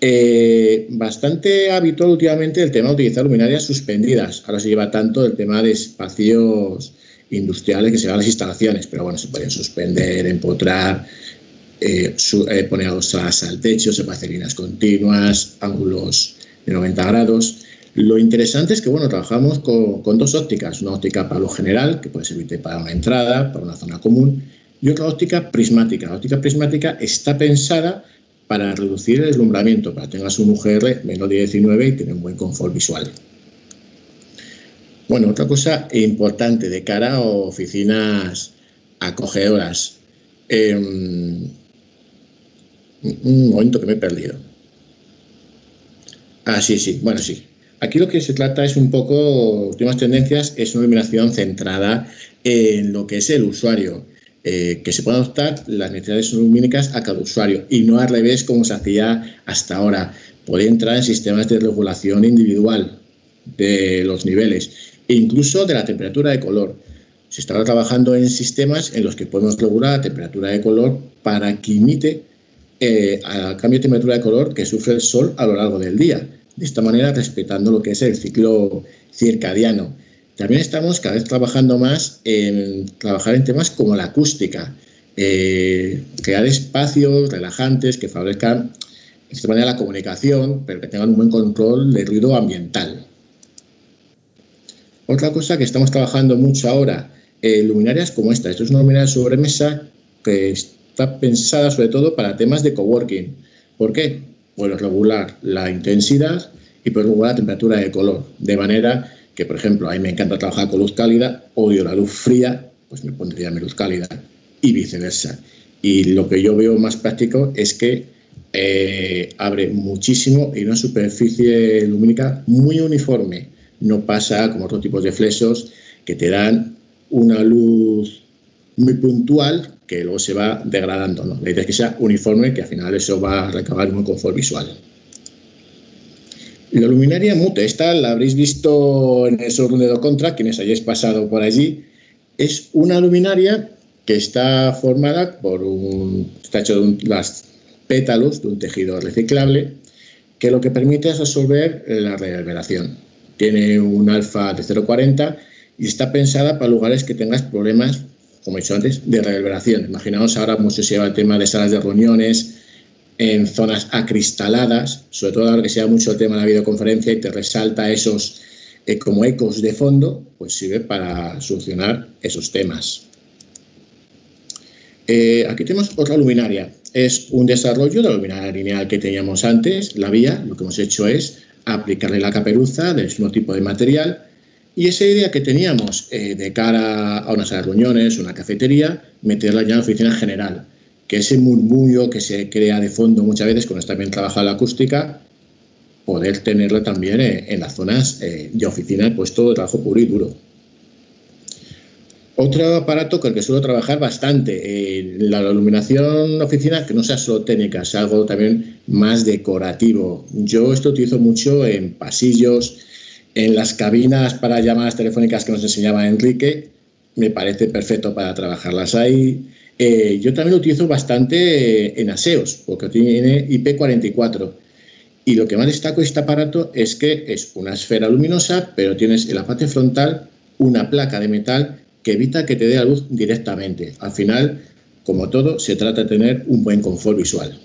Eh, bastante habitual últimamente el tema de utilizar luminarias suspendidas. Ahora se lleva tanto el tema de espacios industriales que se van a las instalaciones, pero bueno, se pueden suspender, empotrar, eh, eh, poner al techo, se puede hacer líneas continuas, ángulos de 90 grados. Lo interesante es que bueno, trabajamos con, dos ópticas, una óptica para lo general, que puede servirte para una entrada, para una zona común, y otra óptica prismática. La óptica prismática está pensada para reducir el deslumbramiento, para que tengas un UGR menos de 19 y tener un buen confort visual. Bueno, otra cosa importante de cara a oficinas acogedoras. Em, un momento que me he perdido. Ah, sí, sí, bueno, sí. Aquí lo que se trata es un poco, últimas tendencias, es una iluminación centrada en lo que es el usuario, eh, que se puedan adoptar las necesidades lumínicas a cada usuario y no al revés como se hacía hasta ahora. Puede entrar en sistemas de regulación individual de los niveles e incluso de la temperatura de color. Se estará trabajando en sistemas en los que podemos regular la temperatura de color para que imite eh, cambio de temperatura de color que sufre el sol a lo largo del día de esta manera respetando lo que es el ciclo circadiano. También estamos cada vez trabajando más en trabajar en temas como la acústica, eh, crear espacios relajantes que favorezcan de esta manera la comunicación, pero que tengan un buen control de ruido ambiental. Otra cosa que estamos trabajando mucho ahora, eh, luminarias como esta. Esto es una luminaria sobre mesa que está pensada sobre todo para temas de coworking. ¿Por qué? Puedo regular la intensidad y puedo regular la temperatura de color. De manera que, por ejemplo, a mí me encanta trabajar con luz cálida, odio la luz fría, pues me pondría mi luz cálida y viceversa. Y lo que yo veo más práctico es que eh, abre muchísimo y una superficie lumínica muy uniforme. No pasa como otros tipos de flesos que te dan una luz muy puntual que luego se va degradando. ¿no? La idea es que sea uniforme, que al final eso va a recabar un confort visual. La luminaria mute, esta la habréis visto en el showroom de Contra, quienes hayáis pasado por allí. Es una luminaria que está formada por un. está hecho de un, las pétalos de un tejido reciclable que lo que permite es absorber la reverberación. Tiene un alfa de 0,40 y está pensada para lugares que tengas problemas como he dicho antes, de reverberación. Imaginaos ahora mucho se lleva el tema de salas de reuniones en zonas acristaladas, sobre todo ahora que se lleva mucho el tema de la videoconferencia y te resalta esos eh, como ecos de fondo, pues sirve para solucionar esos temas. Eh, aquí tenemos otra luminaria. Es un desarrollo de la luminaria lineal que teníamos antes, la vía. Lo que hemos hecho es aplicarle la caperuza del mismo tipo de material y esa idea que teníamos eh, de cara a una sala de reuniones, una cafetería, meterla ya en la oficina general, que ese murmullo que se crea de fondo muchas veces cuando está bien trabajada la acústica, poder tenerlo también eh, en las zonas eh, de oficina puesto de trabajo puro y duro. Otro aparato con el que suelo trabajar bastante, la iluminación oficina, que no sea solo técnica, sea algo también más decorativo. Yo esto utilizo mucho en pasillos, en las cabinas para llamadas telefónicas que nos enseñaba Enrique, me parece perfecto para trabajarlas ahí. Eh, yo también lo utilizo bastante en aseos, porque tiene IP44. Y lo que más destaco de este aparato es que es una esfera luminosa, pero tienes en la parte frontal una placa de metal que evita que te dé la luz directamente. Al final, como todo, se trata de tener un buen confort visual.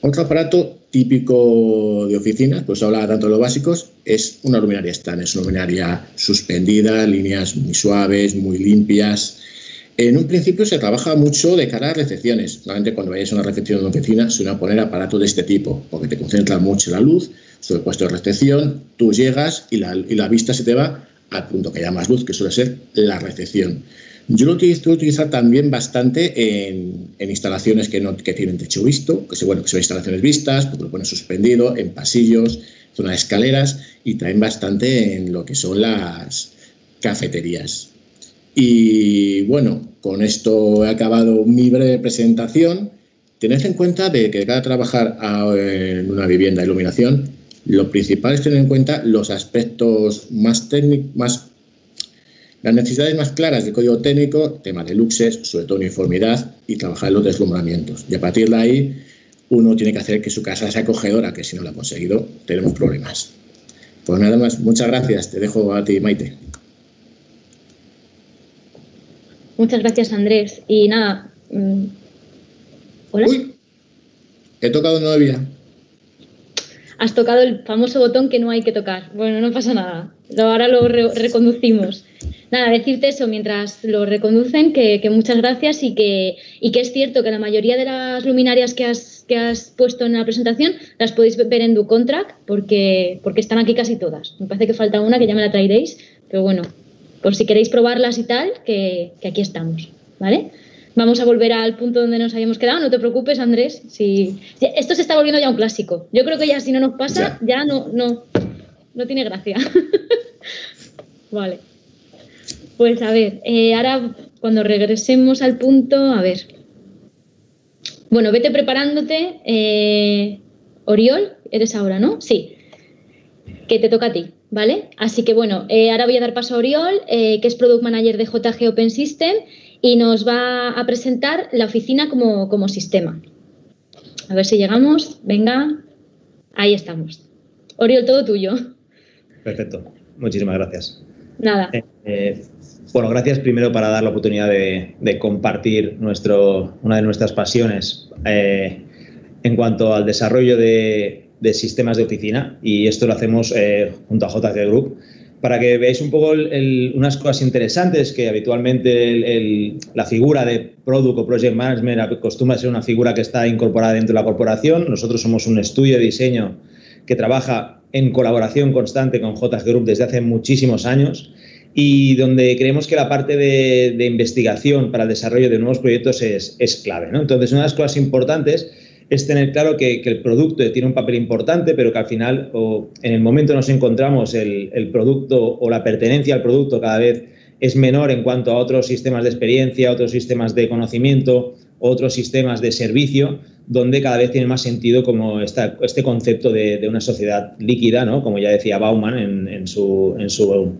Otro aparato típico de oficinas, pues habla tanto de los básicos, es una luminaria stand, es una luminaria suspendida, líneas muy suaves, muy limpias. En un principio se trabaja mucho de cara a recepciones. Normalmente cuando vayas a una recepción de una oficina suelen poner aparatos de este tipo, porque te concentra mucho la luz sobre el puesto de recepción, tú llegas y la, y la vista se te va al punto que haya más luz, que suele ser la recepción. Yo lo utilizo utilizar también bastante en, instalaciones que, no, que tienen techo visto, que, bueno, que son instalaciones vistas, porque lo pones suspendido, en pasillos, zona de escaleras y también bastante en lo que son las cafeterías. Y bueno, con esto he acabado mi breve presentación. Tened en cuenta de que cada trabajar en una vivienda de iluminación, lo principal es tener en cuenta los aspectos más técnicos, más las necesidades más claras de código técnico, tema de luxes, sobre todo uniformidad y trabajar los deslumbramientos. Y a partir de ahí, uno tiene que hacer que su casa sea acogedora, que si no lo ha conseguido, tenemos problemas. Pues nada más, muchas gracias. Te dejo a ti, Maite. Muchas gracias, Andrés. Y nada. Mm, ¿Hola? Uy, he tocado nueva vida. Has tocado el famoso botón que no hay que tocar. Bueno, no pasa nada. Ahora lo reconducimos. Nada, decirte eso mientras lo reconducen, que, muchas gracias y que, y que es cierto que la mayoría de las luminarias que has, que has puesto en la presentación las podéis ver en DuContract porque, porque están aquí casi todas. Me parece que falta una que ya me la traeréis, pero bueno, por si queréis probarlas y tal, que, aquí estamos, ¿vale? Vamos a volver al punto donde nos habíamos quedado. No te preocupes, Andrés. Si, esto se está volviendo ya un clásico. Yo creo que ya si no nos pasa, ya, no, no, no tiene gracia. vale. Pues a ver, eh, ahora cuando regresemos al punto, a ver. Bueno, vete preparándote. Eh, Oriol, eres ahora, ¿no? Sí. Que te toca a ti. ¿vale? Así que bueno, eh, ahora voy a dar paso a Oriol, que es Product Manager de JG Open System y nos va a presentar la oficina como, como sistema. A ver si llegamos. Venga, ahí estamos. Oriol, todo tuyo. Perfecto, muchísimas gracias. Nada. Eh, bueno, gracias primero para dar la oportunidad de, compartir nuestro, una de nuestras pasiones en cuanto al desarrollo de, de sistemas de oficina y esto lo hacemos eh, junto a JG Group para que veáis un poco unas cosas interesantes que habitualmente la figura de Product o Project Management acostumbra a ser una figura que está incorporada dentro de la corporación. Nosotros somos un estudio de diseño que trabaja en colaboración constante con JG Group desde hace muchísimos años y donde creemos que la parte de, investigación para el desarrollo de nuevos proyectos es, es clave. ¿no? Entonces, una de las cosas importantes es tener claro que, el producto tiene un papel importante, pero que al final, o en el momento nos encontramos, el, producto o la pertenencia al producto cada vez es menor en cuanto a otros sistemas de experiencia, otros sistemas de conocimiento, otros sistemas de servicio, donde cada vez tiene más sentido como este concepto de, una sociedad líquida, ¿no? como ya decía Bauman en, su, en, su,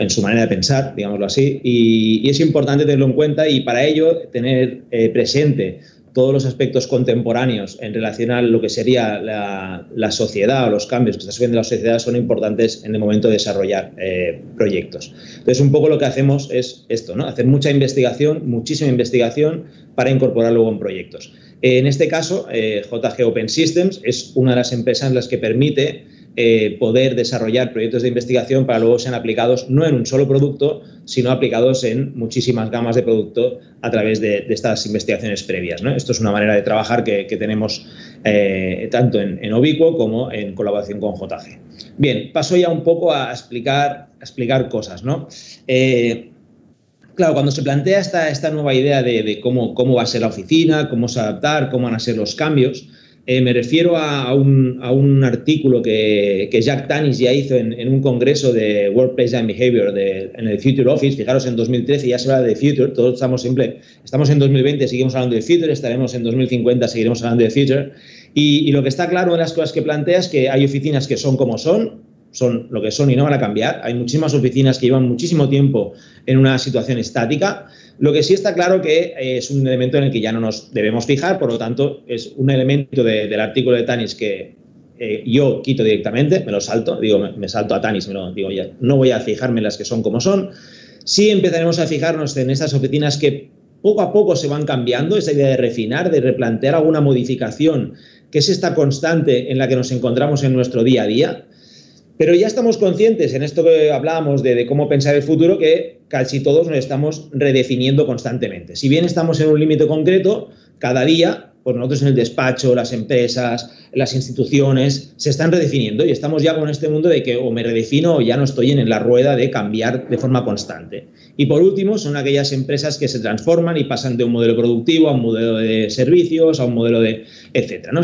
en su manera de pensar, digámoslo así, y, es importante tenerlo en cuenta y para ello tener eh, presente todos los aspectos contemporáneos en relación a lo que sería la, sociedad o los cambios que está subiendo la sociedad son importantes en el momento de desarrollar eh, proyectos. Entonces, un poco lo que hacemos es esto, ¿no? hacer mucha investigación, muchísima investigación para incorporar luego en proyectos. En este caso, eh, JG Open Systems es una de las empresas en las que permite eh, poder desarrollar proyectos de investigación para luego ser aplicados no en un solo producto, sino aplicados en muchísimas gamas de producto a través de, estas investigaciones previas. Esto es una manera de trabajar que, tenemos eh, tanto en, en, Obiquo como en colaboración con JG. Bien, paso ya un poco a explicar, explicar cosas. ¿no? Eh, claro, cuando se plantea esta, esta nueva idea de, cómo, cómo va a ser la oficina, cómo se adaptar, cómo van a ser los cambios, eh, me refiero a, un, artículo que, Jack Tanis ya hizo en, un congreso de Workplace and Behavior en el Future Office. Fijaros, en 2013 ya se habla de Future, todos estamos siempre, estamos en 2020, seguimos hablando de Future, estaremos en 2050, seguiremos hablando de Future. Y, lo que está claro, de las cosas que plantea es que hay oficinas que son como son, son lo que son y no van a cambiar. Hay muchísimas oficinas que llevan muchísimo tiempo en una situación estática lo que sí está claro que eh, es un elemento en el que ya no nos debemos fijar, por lo tanto, es un elemento del artículo de Tanis que eh, yo quito directamente, me lo salto, digo, me, salto a Tanis, me lo digo ya, no voy a fijarme en las que son como son. Sí empezaremos a fijarnos en estas oficinas que poco a poco se van cambiando, esa idea de refinar, de replantear alguna modificación, que es esta constante en la que nos encontramos en nuestro día a día. Pero ya estamos conscientes en esto que hablábamos de, cómo pensar el futuro que casi todos nos estamos redefiniendo constantemente. Si bien estamos en un límite concreto, cada día pues nosotros en el despacho, las empresas, las instituciones, se están redefiniendo y estamos ya con este mundo de que o me redefino o ya no estoy en la rueda de cambiar de forma constante. Y por último, son aquellas empresas que se transforman y pasan de un modelo productivo a un modelo de servicios, a un modelo de etcétera. ¿no?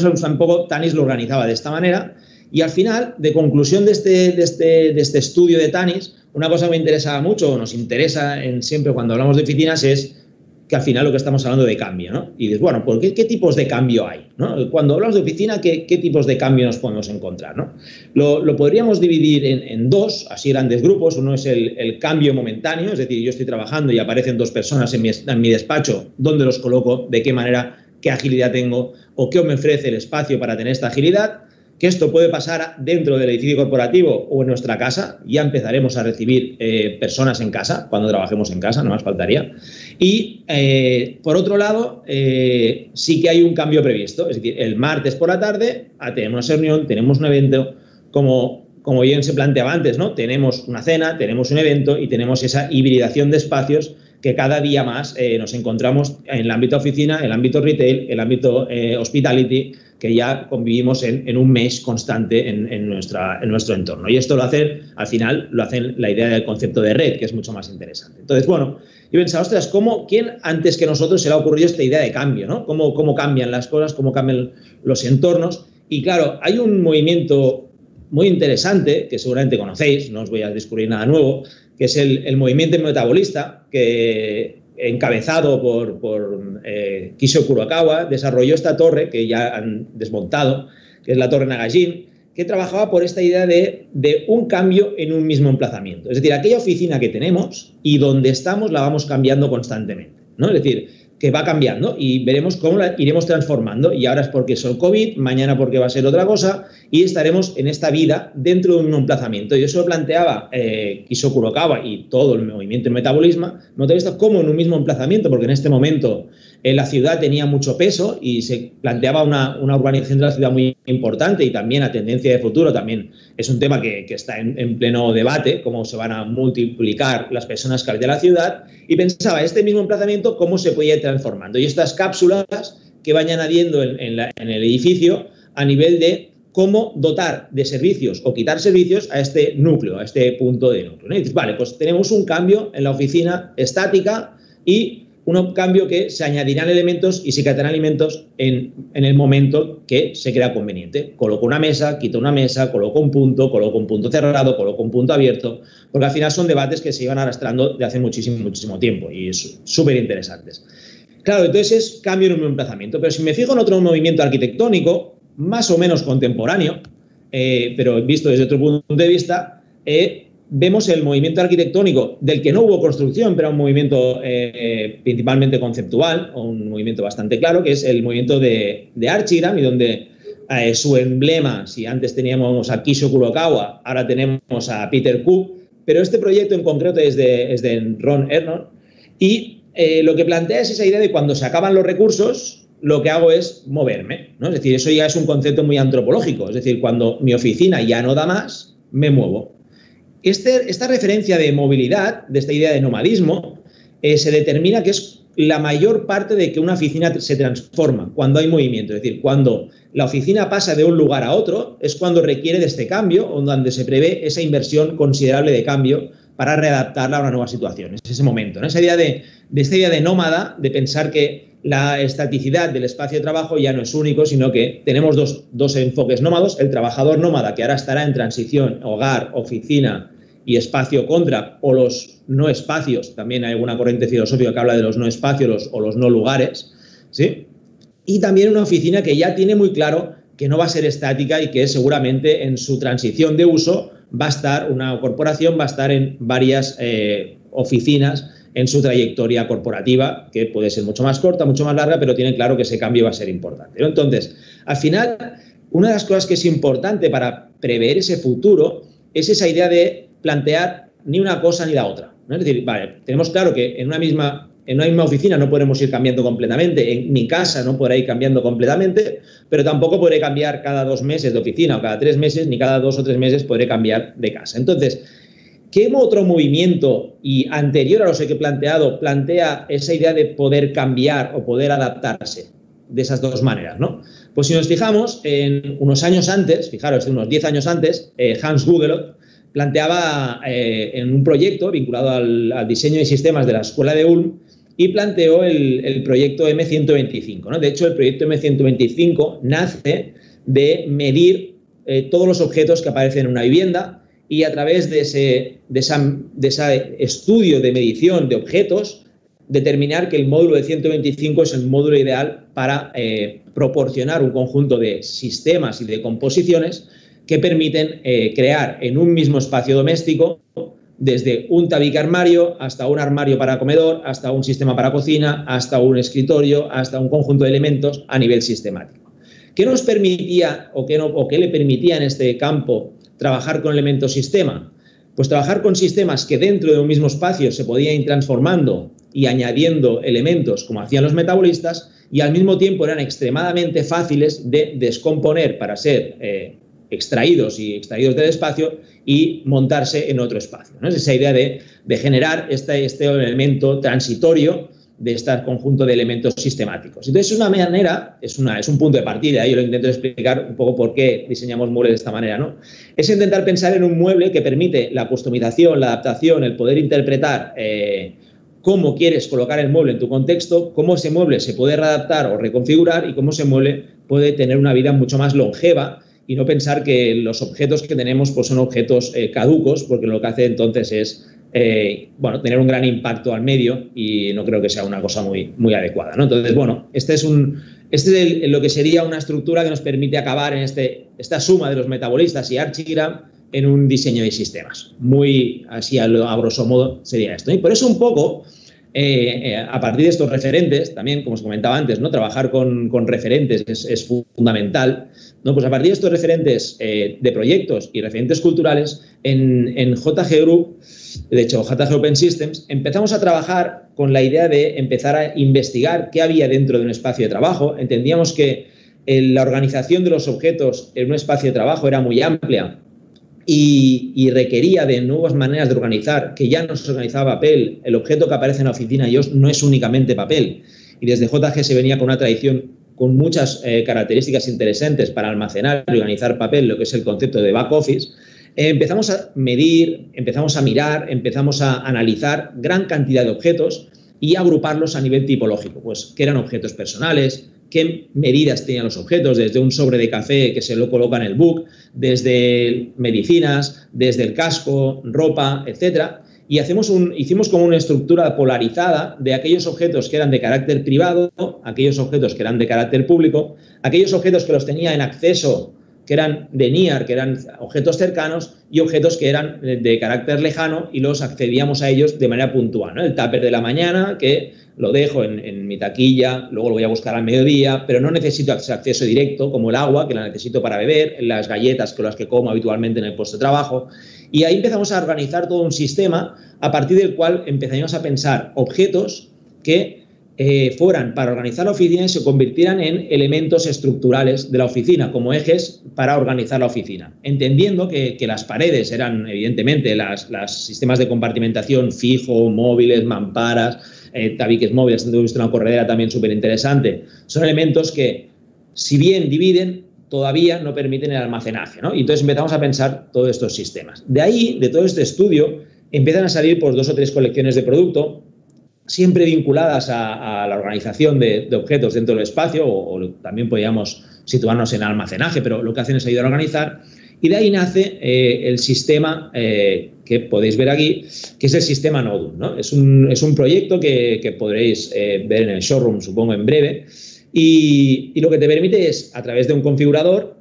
Tanis lo organizaba de esta manera. Y al final, de conclusión de este, de este, de este estudio de Tanis, una cosa que me interesaba mucho, o nos interesa en, siempre cuando hablamos de oficinas, es que al final lo que estamos hablando de cambio, ¿no? Y dices, bueno, ¿por qué, tipos de cambio hay? ¿no? Cuando hablamos de oficina, ¿qué, ¿qué, tipos de cambio nos podemos encontrar? ¿no? Lo, lo podríamos dividir en, en, dos, así grandes grupos. Uno es el, el, cambio momentáneo, es decir, yo estoy trabajando y aparecen dos personas en mi, en mi despacho, ¿dónde los coloco? ¿De qué manera? ¿Qué agilidad tengo? ¿O qué me ofrece el espacio para tener esta agilidad? Que esto puede pasar dentro del edificio corporativo o en nuestra casa. Ya empezaremos a recibir eh, personas en casa, cuando trabajemos en casa, no más faltaría. Y eh, por otro lado, eh, sí que hay un cambio previsto. Es decir, el martes por la tarde ah, tenemos una reunión, tenemos un evento, como, como bien se planteaba antes, ¿no? Tenemos una cena, tenemos un evento y tenemos esa hibridación de espacios que cada día más nos encontramos en el ámbito oficina, el ámbito retail, el ámbito hospitality, que ya convivimos en, en un mes constante en, en, nuestra, en nuestro entorno. Y esto lo hacen, al final, lo hacen la idea del concepto de red, que es mucho más interesante. Entonces, bueno, yo pensaba, ostras, ¿cómo, ¿quién antes que nosotros se le ha ocurrido esta idea de cambio? ¿no? ¿Cómo, ¿Cómo cambian las cosas? ¿Cómo cambian los entornos? Y claro, hay un movimiento muy interesante, que seguramente conocéis, no os voy a descubrir nada nuevo, que es el, el movimiento metabolista, que encabezado por, por eh, Kisho Kurokawa, desarrolló esta torre que ya han desmontado, que es la Torre Nagajin, que trabajaba por esta idea de, de, un cambio en un mismo emplazamiento. Es decir, aquella oficina que tenemos y donde estamos la vamos cambiando constantemente. ¿no? Es decir, que va cambiando y veremos cómo la iremos transformando. Y ahora es porque es el COVID, mañana porque va a ser otra cosa y estaremos en esta vida dentro de un emplazamiento. Y eso lo planteaba eh, Kiso Kurokawa y todo el movimiento en metabolismo, metabolista como en un mismo emplazamiento, porque en este momento en la ciudad tenía mucho peso y se planteaba una, una, urbanización de la ciudad muy importante y también a tendencia de futuro también es un tema que, que está en, en, pleno debate, cómo se van a multiplicar las personas que de la ciudad y pensaba este mismo emplazamiento cómo se podía ir transformando y estas cápsulas que van añadiendo en, en, el edificio a nivel de cómo dotar de servicios o quitar servicios a este núcleo, a este punto de núcleo. vale, pues tenemos un cambio en la oficina estática y un cambio que se añadirán elementos y se quitarán elementos en, en, el momento que se crea conveniente. Coloco una mesa, quito una mesa, coloco un punto, coloco un punto cerrado, coloco un punto abierto, porque al final son debates que se iban arrastrando de hace muchísimo, muchísimo tiempo y súper interesantes. Claro, entonces es cambio en un emplazamiento, pero si me fijo en otro movimiento arquitectónico, más o menos contemporáneo, eh, pero visto desde otro punto de vista, eh, vemos el movimiento arquitectónico del que no hubo construcción, pero un movimiento eh, principalmente conceptual, o un movimiento bastante claro, que es el movimiento de, de Archigram, y donde eh, su emblema, si antes teníamos a Kisho Kurokawa, ahora tenemos a Peter Cook, pero este proyecto en concreto es de, es de Ron Ernst, y eh, lo que plantea es esa idea de cuando se acaban los recursos, lo que hago es moverme, ¿no? Es decir, eso ya es un concepto muy antropológico, es decir, cuando mi oficina ya no da más, me muevo. Este, esta referencia de movilidad, de esta idea de nomadismo, eh, se determina que es la mayor parte de que una oficina se transforma cuando hay movimiento. Es decir, cuando la oficina pasa de un lugar a otro, es cuando requiere de este cambio o donde se prevé esa inversión considerable de cambio para readaptarla a una nueva situación. Es ese momento, esa idea de, de esta idea de nómada, de pensar que la estaticidad del espacio de trabajo ya no es único, sino que tenemos dos, dos enfoques nómados. El trabajador nómada, que ahora estará en transición hogar, oficina, y espacio contra, o los no espacios, también hay alguna corriente filosófica que habla de los no espacios o los no lugares, ¿sí? Y también una oficina que ya tiene muy claro que no va a ser estática y que seguramente en su transición de uso va a estar, una corporación va a estar en varias eh, oficinas en su trayectoria corporativa, que puede ser mucho más corta, mucho más larga, pero tiene claro que ese cambio va a ser importante. ¿no? Entonces, al final, una de las cosas que es importante para prever ese futuro es esa idea de plantear ni una cosa ni la otra. ¿no? Es decir, vale, tenemos claro que en una misma en una misma oficina no podemos ir cambiando completamente, en mi casa no podrá ir cambiando completamente, pero tampoco podré cambiar cada dos meses de oficina o cada tres meses, ni cada dos o tres meses podré cambiar de casa. Entonces, ¿qué otro movimiento y anterior a los que he planteado plantea esa idea de poder cambiar o poder adaptarse? de esas dos maneras, ¿no? Pues si nos fijamos, en unos años antes, fijaros, unos 10 años antes, eh, Hans Google planteaba eh, en un proyecto vinculado al, diseño de sistemas de la Escuela de Ulm y planteó el, proyecto M125. ¿no? De hecho, el proyecto M125 nace de medir eh, todos los objetos que aparecen en una vivienda y a través de ese, de, ese estudio de medición de objetos, determinar que el módulo de 125 es el módulo ideal para eh, proporcionar un conjunto de sistemas y de composiciones que permiten eh, crear en un mismo espacio doméstico desde un tabique armario hasta un armario para comedor, hasta un sistema para cocina, hasta un escritorio, hasta un conjunto de elementos a nivel sistemático. ¿Qué nos permitía o no, o qué le permitía en este campo trabajar con elementos sistema? Pues trabajar con sistemas que dentro de un mismo espacio se podían ir transformando y añadiendo elementos como hacían los metabolistas y al mismo tiempo eran extremadamente fáciles de descomponer para ser eh, extraídos y extraídos del espacio y montarse en otro espacio. ¿no? Es esa idea de, generar este, este, elemento transitorio de este conjunto de elementos sistemáticos. Entonces, es una manera, es, una, es un punto de partida, yo lo intento explicar un poco por qué diseñamos muebles de esta manera, ¿no? Es intentar pensar en un mueble que permite la customización, la adaptación, el poder interpretar eh, cómo quieres colocar el mueble en tu contexto, cómo ese mueble se puede readaptar o reconfigurar y cómo ese mueble puede tener una vida mucho más longeva y no pensar que los objetos que tenemos pues, son objetos eh, caducos, porque lo que hace entonces es eh, bueno, tener un gran impacto al medio y no creo que sea una cosa muy, muy adecuada. Entonces, bueno, este es, un, este es lo que sería una estructura que nos permite acabar en este, esta suma de los metabolistas y Archigram en un diseño de sistemas. Muy así, a, a grosso modo, sería esto. Y por eso un poco eh, eh, a partir de estos referentes, también, como os comentaba antes, ¿no? trabajar con, referentes es, fundamental. Pues a partir de estos referentes eh, de proyectos y referentes culturales, en, en, JG Group, de hecho, JG Open Systems, empezamos a trabajar con la idea de empezar a investigar qué había dentro de un espacio de trabajo. Entendíamos que la organización de los objetos en un espacio de trabajo era muy amplia y, requería de nuevas maneras de organizar, que ya no se organizaba papel, el objeto que aparece en la oficina no es únicamente papel. Y desde JG se venía con una tradición con muchas eh, características interesantes para almacenar y organizar papel, lo que es el concepto de back office. Eh, empezamos a medir, empezamos a mirar, empezamos a analizar gran cantidad de objetos y agruparlos a nivel tipológico, pues que eran objetos personales, qué medidas tenían los objetos, desde un sobre de café que se lo coloca en el book, desde medicinas, desde el casco, ropa, etcétera. Y hacemos un, hicimos como una estructura polarizada de aquellos objetos que eran de carácter privado, aquellos objetos que eran de carácter público, aquellos objetos que los tenía en acceso que eran de NIAR, que eran objetos cercanos, y objetos que eran de, carácter lejano y los accedíamos a ellos de manera puntual. El tupper de la mañana, que lo dejo en, mi taquilla, luego lo voy a buscar al mediodía, pero no necesito acceso directo, como el agua, que la necesito para beber, las galletas con las que como habitualmente en el puesto de trabajo. Y ahí empezamos a organizar todo un sistema a partir del cual empezamos a pensar objetos que eh, fueran para organizar la oficina y se convirtieran en elementos estructurales de la oficina, como ejes para organizar la oficina. Entendiendo que, las paredes eran, evidentemente, los sistemas de compartimentación fijo, móviles, mamparas, eh, tabiques móviles, visto una corredera también súper interesante, son elementos que, si bien dividen, todavía no permiten el almacenaje. ¿no? Y entonces empezamos a pensar todos estos sistemas. De ahí, de todo este estudio, empiezan a salir pues, dos o tres colecciones de producto siempre vinculadas a, la organización de, objetos dentro del espacio, o, también podríamos situarnos en almacenaje, pero lo que hacen es ayudar a organizar. Y de ahí nace eh, el sistema eh, que podéis ver aquí, que es el sistema Nodum. ¿no? Es, un, es, un, proyecto que, podréis eh, ver en el showroom, supongo, en breve. Y, y, lo que te permite es, a través de un configurador,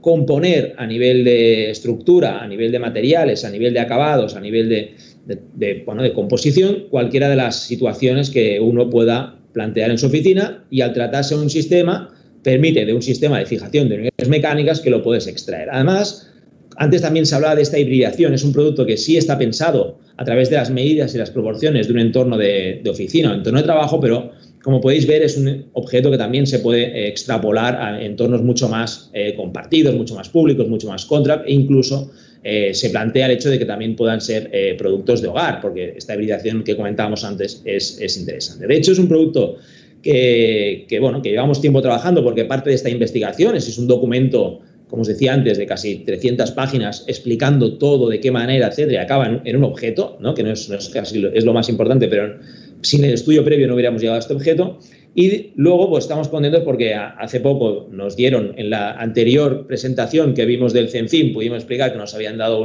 componer a nivel de estructura, a nivel de materiales, a nivel de acabados, a nivel de, de, bueno, de composición cualquiera de las situaciones que uno pueda plantear en su oficina y al tratarse de un sistema permite de un sistema de fijación de unidades mecánicas que lo puedes extraer. Además, antes también se hablaba de esta hibridación, es un producto que sí está pensado a través de las medidas y las proporciones de un entorno de, oficina o entorno de trabajo, pero como podéis ver es un objeto que también se puede eh, extrapolar a entornos mucho más eh, compartidos, mucho más públicos, mucho más contract e incluso eh, se plantea el hecho de que también puedan ser eh, productos de hogar, porque esta hibridación que comentábamos antes es, interesante. De hecho, es un producto que, bueno, que llevamos tiempo trabajando porque parte de esta investigación es, un documento, como os decía antes, de casi 300 páginas explicando todo, de qué manera, etcétera, y acaba en, un objeto, ¿no? que no es, casi es lo más importante, pero sin el estudio previo no hubiéramos llegado a este objeto. Y luego, pues estamos contentos porque hace poco nos dieron, en la anterior presentación que vimos del CENFIN, pudimos explicar que nos habían dado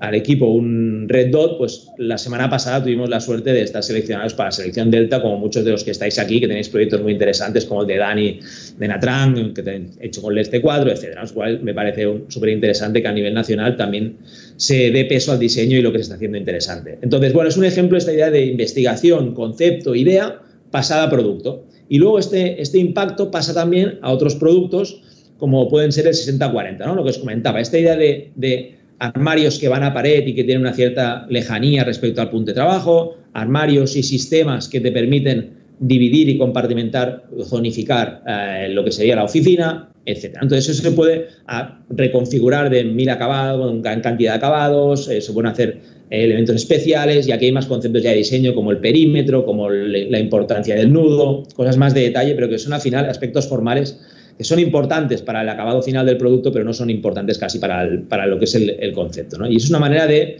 al equipo un Red Dot, pues la semana pasada tuvimos la suerte de estar seleccionados para la selección Delta, como muchos de los que estáis aquí, que tenéis proyectos muy interesantes como el de Dani de Natran, que he hecho con este cuadro, etcétera. Lo cual me parece súper interesante que a nivel nacional también se dé peso al diseño y lo que se está haciendo interesante. Entonces, bueno, es un ejemplo esta idea de investigación, concepto, idea, pasada a producto. Y luego este, este impacto pasa también a otros productos como pueden ser el 60-40, ¿no? lo que os comentaba, esta idea de, de, armarios que van a pared y que tienen una cierta lejanía respecto al punto de trabajo, armarios y sistemas que te permiten dividir y compartimentar, zonificar eh, lo que sería la oficina, etc. Entonces eso se puede ah, reconfigurar de mil acabados, en cantidad de acabados, eh, se pueden hacer elementos especiales y aquí hay más conceptos ya de diseño como el perímetro, como la importancia del nudo, cosas más de detalle, pero que son al final aspectos formales que son importantes para el acabado final del producto, pero no son importantes casi para, para lo que es el, concepto. ¿no? Y es una manera de,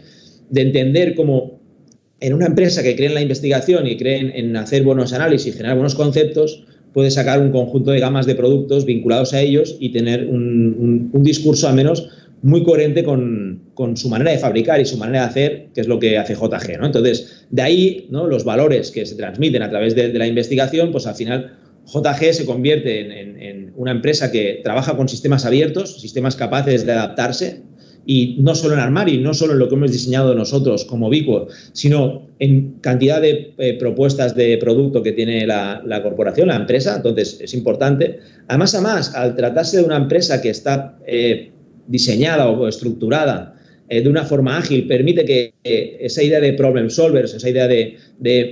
de, entender cómo en una empresa que cree en la investigación y cree en, hacer buenos análisis y generar buenos conceptos, puede sacar un conjunto de gamas de productos vinculados a ellos y tener un, un discurso al menos muy coherente con, con, su manera de fabricar y su manera de hacer, que es lo que hace JG. ¿no? Entonces, de ahí ¿no? los valores que se transmiten a través de, la investigación, pues al final JG se convierte en, una empresa que trabaja con sistemas abiertos, sistemas capaces de adaptarse, y no solo en Armari, no solo en lo que hemos diseñado nosotros como Vico, sino en cantidad de eh, propuestas de producto que tiene la, corporación, la empresa, entonces es importante. Además, además, al tratarse de una empresa que está eh, diseñada o estructurada eh, de una forma ágil permite que esa idea de problem solvers, esa idea de,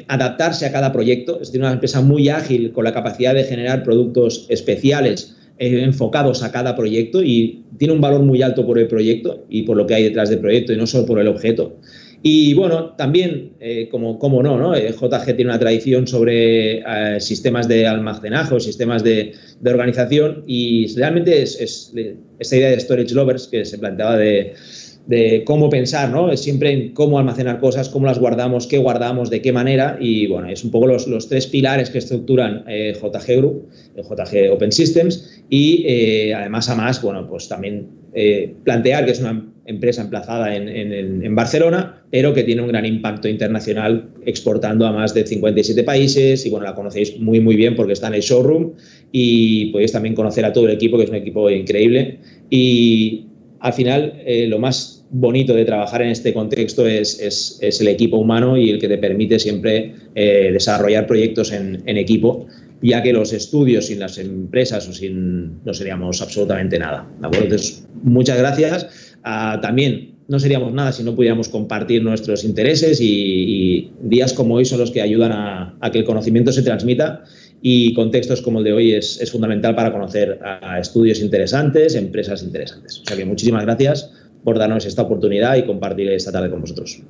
adaptarse a cada proyecto, es una empresa muy ágil con la capacidad de generar productos especiales eh, enfocados a cada proyecto y tiene un valor muy alto por el proyecto y por lo que hay detrás del proyecto y no solo por el objeto. Y bueno, también, eh, como, como no, ¿no? JG tiene una tradición sobre sistemas de almacenaje o sistemas de, organización y realmente es, es, esta idea de storage lovers que se planteaba de, de cómo pensar, ¿no? Siempre en cómo almacenar cosas, cómo las guardamos, qué guardamos, de qué manera. Y bueno, es un poco los, los tres pilares que estructuran eh, JG Group, eh, JG Open Systems y eh, además a más, bueno, pues también plantear que es una empresa emplazada en, en, Barcelona, pero que tiene un gran impacto internacional exportando a más de 57 países. Y bueno, la conocéis muy muy bien porque está en el showroom. Y podéis también conocer a todo el equipo, que es un equipo increíble. Y al final lo más bonito de trabajar en este contexto es, es, el equipo humano y el que te permite siempre eh, desarrollar proyectos en, en, equipo, ya que los estudios sin las empresas o sin no seríamos absolutamente nada. Entonces, muchas gracias. Ah, también no seríamos nada si no pudiéramos compartir nuestros intereses y, días como hoy son los que ayudan a, a que el conocimiento se transmita y contextos como el de hoy es, es, fundamental para conocer a estudios interesantes, empresas interesantes. O sea que muchísimas gracias por darnos esta oportunidad y compartir esta tarde con vosotros.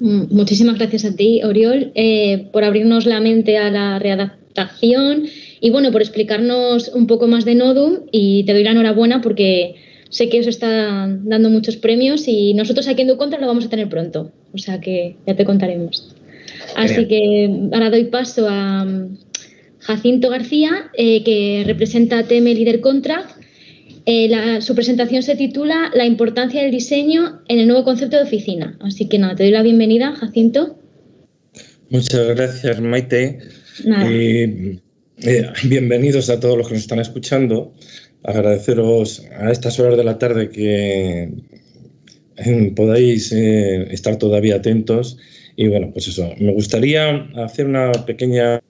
Mm, muchísimas gracias a ti, Oriol, eh, por abrirnos la mente a la readaptación y bueno, por explicarnos un poco más de Nodum y te doy la enhorabuena porque sé que os está dando muchos premios y nosotros aquí en DuContra lo vamos a tener pronto, o sea que ya te contaremos. Así que ahora doy paso a mm, Jacinto García, eh, que representa a TM Líder Contract. Eh, su presentación se titula La importancia del diseño en el nuevo concepto de oficina. Así que nada, te doy la bienvenida, Jacinto. Muchas gracias, Maite. Eh, bienvenidos a todos los que nos están escuchando. Agradeceros a estas horas de la tarde que podáis estar todavía atentos y bueno, pues eso, me gustaría hacer una pequeña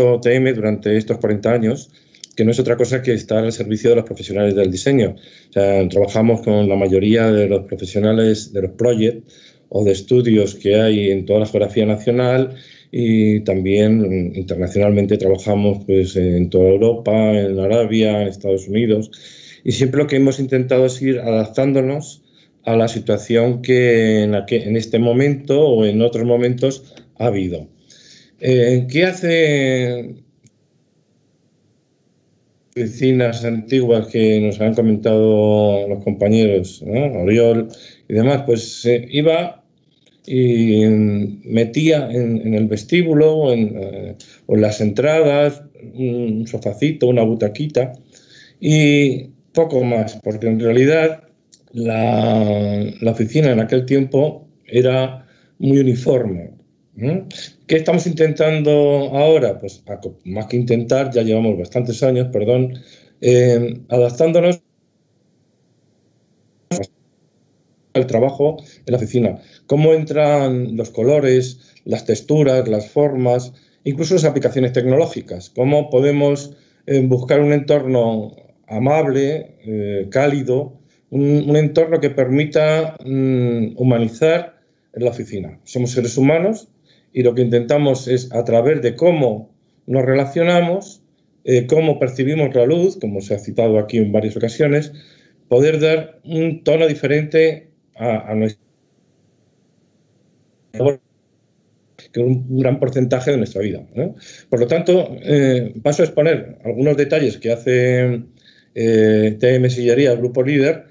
OTM durante estos 40 años, que no es otra cosa que estar al servicio de los profesionales del diseño. O sea, trabajamos con la mayoría de los profesionales de los proyectos o de estudios que hay en toda la geografía nacional y también internacionalmente trabajamos pues, en toda Europa, en Arabia, en Estados Unidos y siempre lo que hemos intentado es ir adaptándonos a la situación que en, en este momento o en otros momentos ha habido. Eh, ¿Qué hace oficinas antiguas que nos han comentado los compañeros, Oriol y demás? Pues iba y metía en, el vestíbulo o en, eh, o en, las entradas un sofacito, una butaquita y poco más, porque en realidad la oficina en aquel tiempo era muy uniforme. ¿Qué estamos intentando ahora? Pues más que intentar, ya llevamos bastantes años, perdón, eh, adaptándonos al trabajo en la oficina. Cómo entran los colores, las texturas, las formas, incluso las aplicaciones tecnológicas. Cómo podemos eh, buscar un entorno amable, eh, cálido, un, entorno que permita mm, humanizar la oficina. Somos seres humanos y lo que intentamos es, a través de cómo nos relacionamos, eh, cómo percibimos la luz, como se ha citado aquí en varias ocasiones, poder dar un tono diferente a, a nuestra que un, gran porcentaje de nuestra vida. Por lo tanto, eh, paso a exponer algunos detalles que hace eh, TM Sillería, el grupo líder,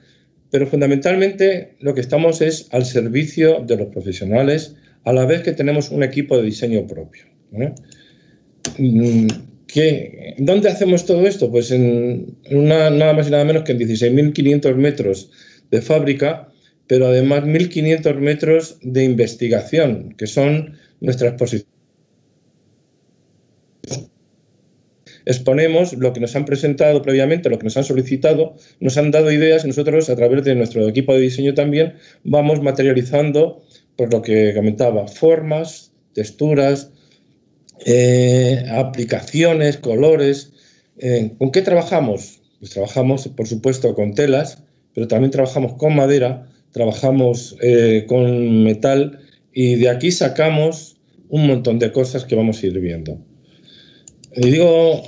pero fundamentalmente lo que estamos es al servicio de los profesionales, a la vez que tenemos un equipo de diseño propio. Mm, ¿Dónde hacemos todo esto? Pues en nada más y nada menos que en 16.500 metros de fábrica, pero además 1.500 metros de investigación, que son nuestra exposición. Exponemos lo que nos han presentado previamente, lo que nos han solicitado, nos han dado ideas y nosotros a través de nuestro equipo de diseño también vamos materializando por lo que comentaba, formas, texturas, eh, aplicaciones, colores. Eh, ¿Con qué trabajamos? Pues trabajamos, por supuesto, con telas, pero también trabajamos con madera, trabajamos eh, con metal y de aquí sacamos un montón de cosas que vamos a ir viendo. Y digo,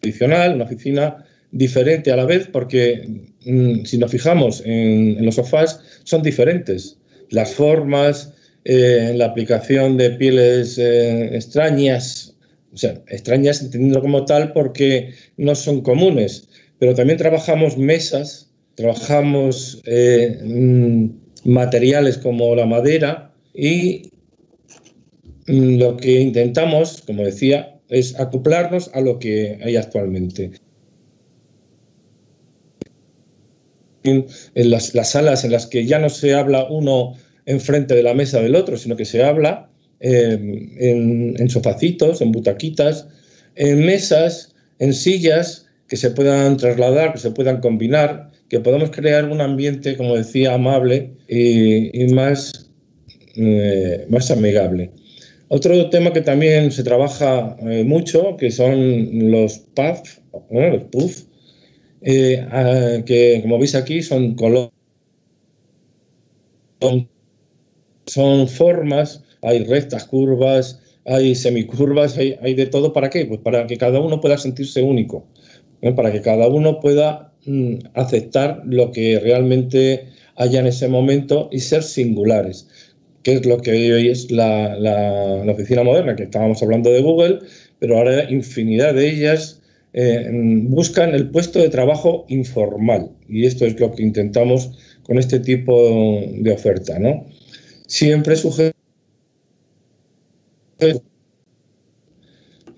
adicional, una oficina diferente a la vez, porque si nos fijamos en, los sofás, son diferentes. Las formas, eh, la aplicación de pieles eh, extrañas, o sea, extrañas entendiendo como tal porque no son comunes, pero también trabajamos mesas, trabajamos eh, mm, materiales como la madera y mm, lo que intentamos, como decía, es acoplarnos a lo que hay actualmente. En las, salas en las que ya no se habla uno enfrente de la mesa del otro, sino que se habla em, en, sofacitos, en butaquitas, en mesas, en sillas que se puedan trasladar, que se puedan combinar, que podamos crear un ambiente, como decía, amable y, más, eh, más amigable. Otro tema que también se trabaja eh, mucho, que son los puff, los puff, eh, que como veis aquí son colores, son, formas, hay rectas, curvas, hay semicurvas, hay, hay, de todo. ¿Para qué? Pues para que cada uno pueda sentirse único, para que cada uno pueda mm, aceptar lo que realmente haya en ese momento y ser singulares, que es lo que hoy es la, la, la oficina moderna, que estábamos hablando de Google, pero ahora infinidad de ellas eh, buscan el puesto de trabajo informal y esto es lo que intentamos con este tipo de oferta. ¿no? Siempre sujeto.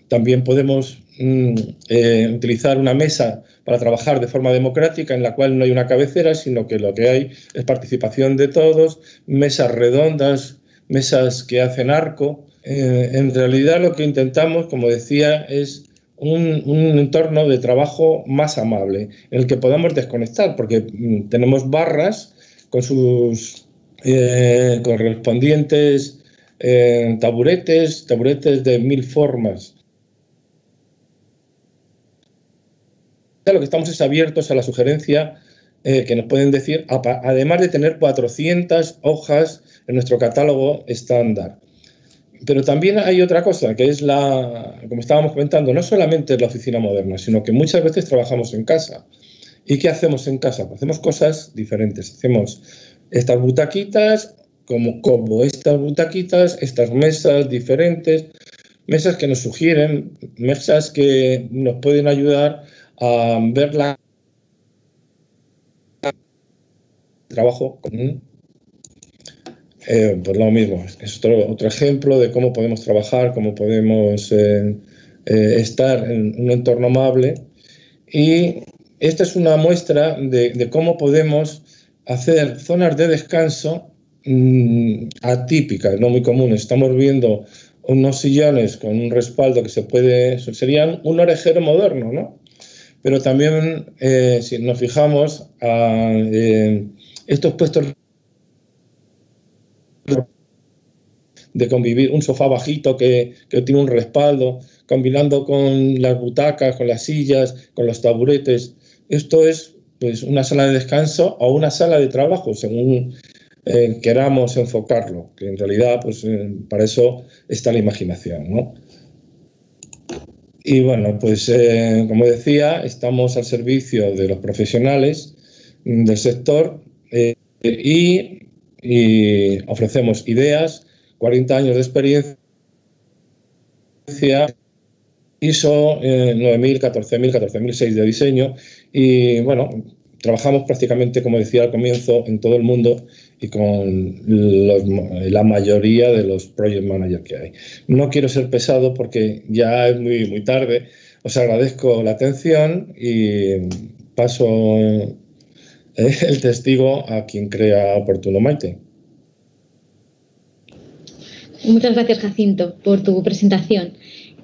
También podemos mm, eh, utilizar una mesa para trabajar de forma democrática en la cual no hay una cabecera, sino que lo que hay es participación de todos, mesas redondas, mesas que hacen arco. Eh, en realidad lo que intentamos, como decía, es un, entorno de trabajo más amable, en el que podamos desconectar, porque mm, tenemos barras con sus eh, correspondientes eh, taburetes, taburetes de mil formas. Lo que estamos es abiertos a la sugerencia eh, que nos pueden decir, además de tener 400 hojas en nuestro catálogo estándar. Pero también hay otra cosa, que es la, como estábamos comentando, no solamente la oficina moderna, sino que muchas veces trabajamos en casa. ¿Y qué hacemos en casa? Pues hacemos cosas diferentes. Hacemos estas butaquitas, como, como estas butaquitas, estas mesas diferentes, mesas que nos sugieren, mesas que nos pueden ayudar a ver la trabajo común. Eh, pues lo mismo, es otro, otro, ejemplo de cómo podemos trabajar, cómo podemos eh, eh, estar en un entorno amable. Y esta es una muestra de, cómo podemos hacer zonas de descanso mmm, atípicas, no muy comunes. Estamos viendo unos sillones con un respaldo que se puede, serían un orejero moderno, ¿no? Pero también, eh, si nos fijamos, a, eh, estos puestos de convivir, un sofá bajito que, que, tiene un respaldo, combinando con las butacas, con las sillas, con los taburetes. Esto es pues, una sala de descanso o una sala de trabajo, según eh, queramos enfocarlo, que en realidad pues, eh, para eso está la imaginación. ¿no? Y bueno, pues eh, como decía, estamos al servicio de los profesionales del sector y, ofrecemos ideas, 40 años de experiencia, ISO eh, 9000, 14000, 14006 de diseño y bueno, trabajamos prácticamente, como decía al comienzo, en todo el mundo y con los, la mayoría de los project managers que hay. No quiero ser pesado porque ya es muy, muy tarde. Os agradezco la atención y paso el testigo a quien crea oportuno Maite. Muchas gracias, Jacinto, por tu presentación.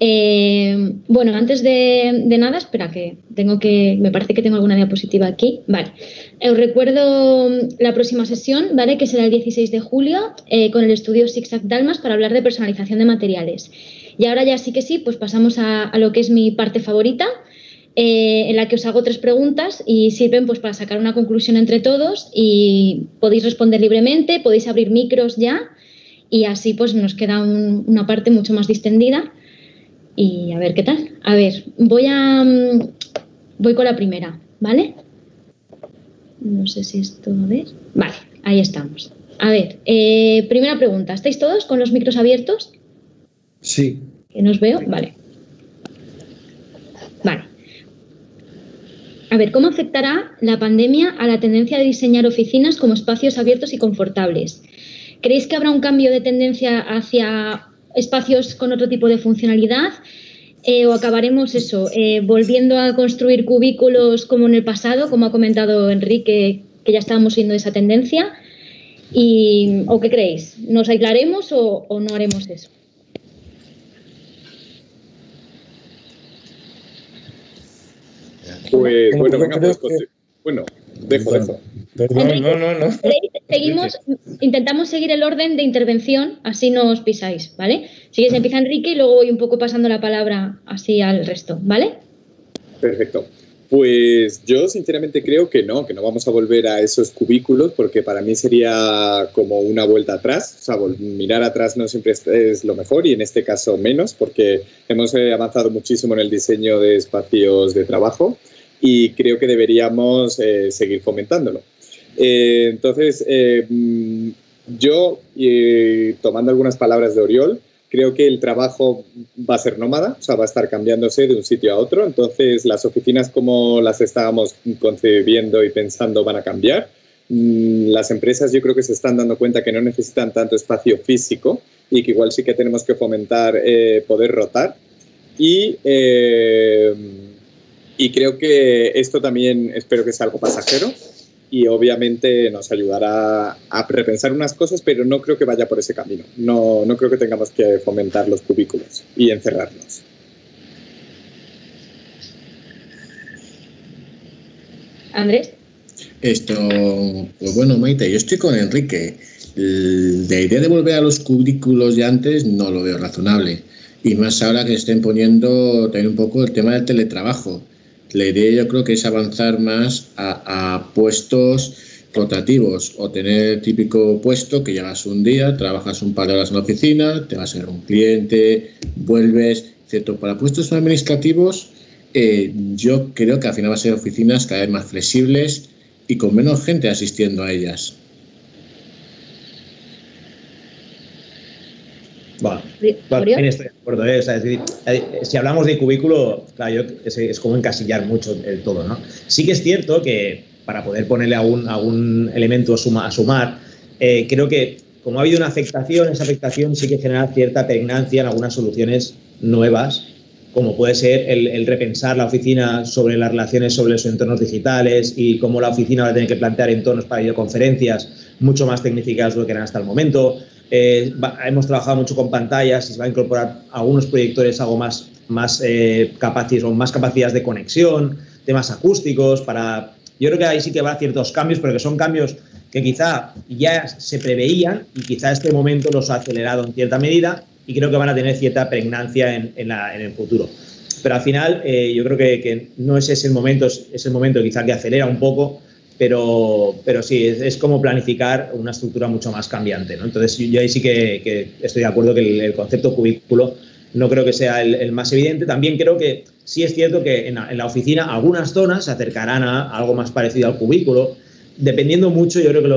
Eh, bueno, antes de, nada, espera que tengo que, me parece que tengo alguna diapositiva aquí. Vale, eh, os recuerdo la próxima sesión, ¿vale? Que será el 16 de julio eh, con el estudio Zigzag Dalmas para hablar de personalización de materiales. Y ahora ya sí que sí, pues pasamos a, lo que es mi parte favorita, en la que os hago tres preguntas y sirven pues para sacar una conclusión entre todos y podéis responder libremente, podéis abrir micros ya y así pues nos queda un, una parte mucho más distendida y a ver qué tal. A ver, voy a voy con la primera, ¿vale? No sé si esto, a ver. Vale, ahí estamos. A ver, eh, primera pregunta. ¿Estáis todos con los micros abiertos? Sí. ¿Que nos veo? Vale. Vale. A ver, ¿cómo afectará la pandemia a la tendencia de diseñar oficinas como espacios abiertos y confortables? ¿Creéis que habrá un cambio de tendencia hacia espacios con otro tipo de funcionalidad? Eh, ¿O acabaremos eso, eh, volviendo a construir cubículos como en el pasado, como ha comentado Enrique, que ya estábamos viendo esa tendencia? Y, ¿O qué creéis? ¿Nos aislaremos o, o no haremos eso? Pues bueno, venga, pues, que... bueno, dejo, dejo. Perdón, Enrique, no, no, no. Seguimos, intentamos seguir el orden de intervención, así no os pisáis, ¿vale? Si se empieza Enrique y luego voy un poco pasando la palabra así al resto, ¿vale? Perfecto. Pues yo sinceramente creo que no, que no vamos a volver a esos cubículos porque para mí sería como una vuelta atrás. O sea, mirar atrás no siempre es, es lo mejor y en este caso menos porque hemos avanzado muchísimo en el diseño de espacios de trabajo y creo que deberíamos eh, seguir fomentándolo. Eh, entonces, eh, yo, tomando algunas palabras de Oriol, creo que el trabajo va a ser nómada, o sea, va a estar cambiándose de un sitio a otro. Entonces, las oficinas como las estábamos concebiendo y pensando van a cambiar. Mm, las empresas yo creo que se están dando cuenta que no necesitan tanto espacio físico y que igual sí que tenemos que fomentar eh, poder rotar. Y, eh, y creo que esto también espero que sea algo pasajero y obviamente nos ayudará a repensar unas cosas, pero no creo que vaya por ese camino. No, no creo que tengamos que fomentar los cubículos y encerrarnos. Andrés. Esto, pues bueno, Maite, yo estoy con Enrique. La idea de volver a los cubículos de antes no lo veo razonable. Y más ahora que estén poniendo también un poco el tema del teletrabajo la idea yo creo que es avanzar más a, puestos rotativos o tener el típico puesto que llevas un día, trabajas un par de horas en la oficina, te vas a ver un cliente, vuelves, ¿cierto? Para puestos administrativos eh, yo creo que al final va a ser oficinas cada vez más flexibles y con menos gente asistiendo a ellas. Bueno, estoy de acuerdo. ¿eh? Eh, si hablamos de cubículo, claro, es, como encasillar mucho el todo. ¿no? Sí que es cierto que para poder ponerle algún, algún elemento a sumar, eh, creo que como ha habido una afectación, esa afectación sí que genera cierta pregnancia en algunas soluciones nuevas, como puede ser el, repensar la oficina sobre las relaciones sobre los entornos digitales y cómo la oficina va a tener que plantear entornos para videoconferencias mucho más tecnificados de lo que eran hasta el momento. Eh, hemos trabajado mucho con pantallas y se va a incorporar algunos proyectores algo más, más eh, capaces o más capacidades de conexión, temas acústicos para... Yo creo que ahí sí que a ciertos cambios, pero que son cambios que quizá ya se preveían y quizá este momento los ha acelerado en cierta medida y creo que van a tener cierta pregnancia en, el futuro. Pero al final eh, yo creo que, no es ese el momento, es el momento quizá que acelera un poco, pero, pero sí, es, como planificar una estructura mucho más cambiante. Entonces yo ahí sí que, estoy de acuerdo que el, concepto cubículo no creo que sea el, más evidente. También creo que sí es cierto que en la, oficina algunas zonas se acercarán a algo más parecido al cubículo, dependiendo mucho, yo creo que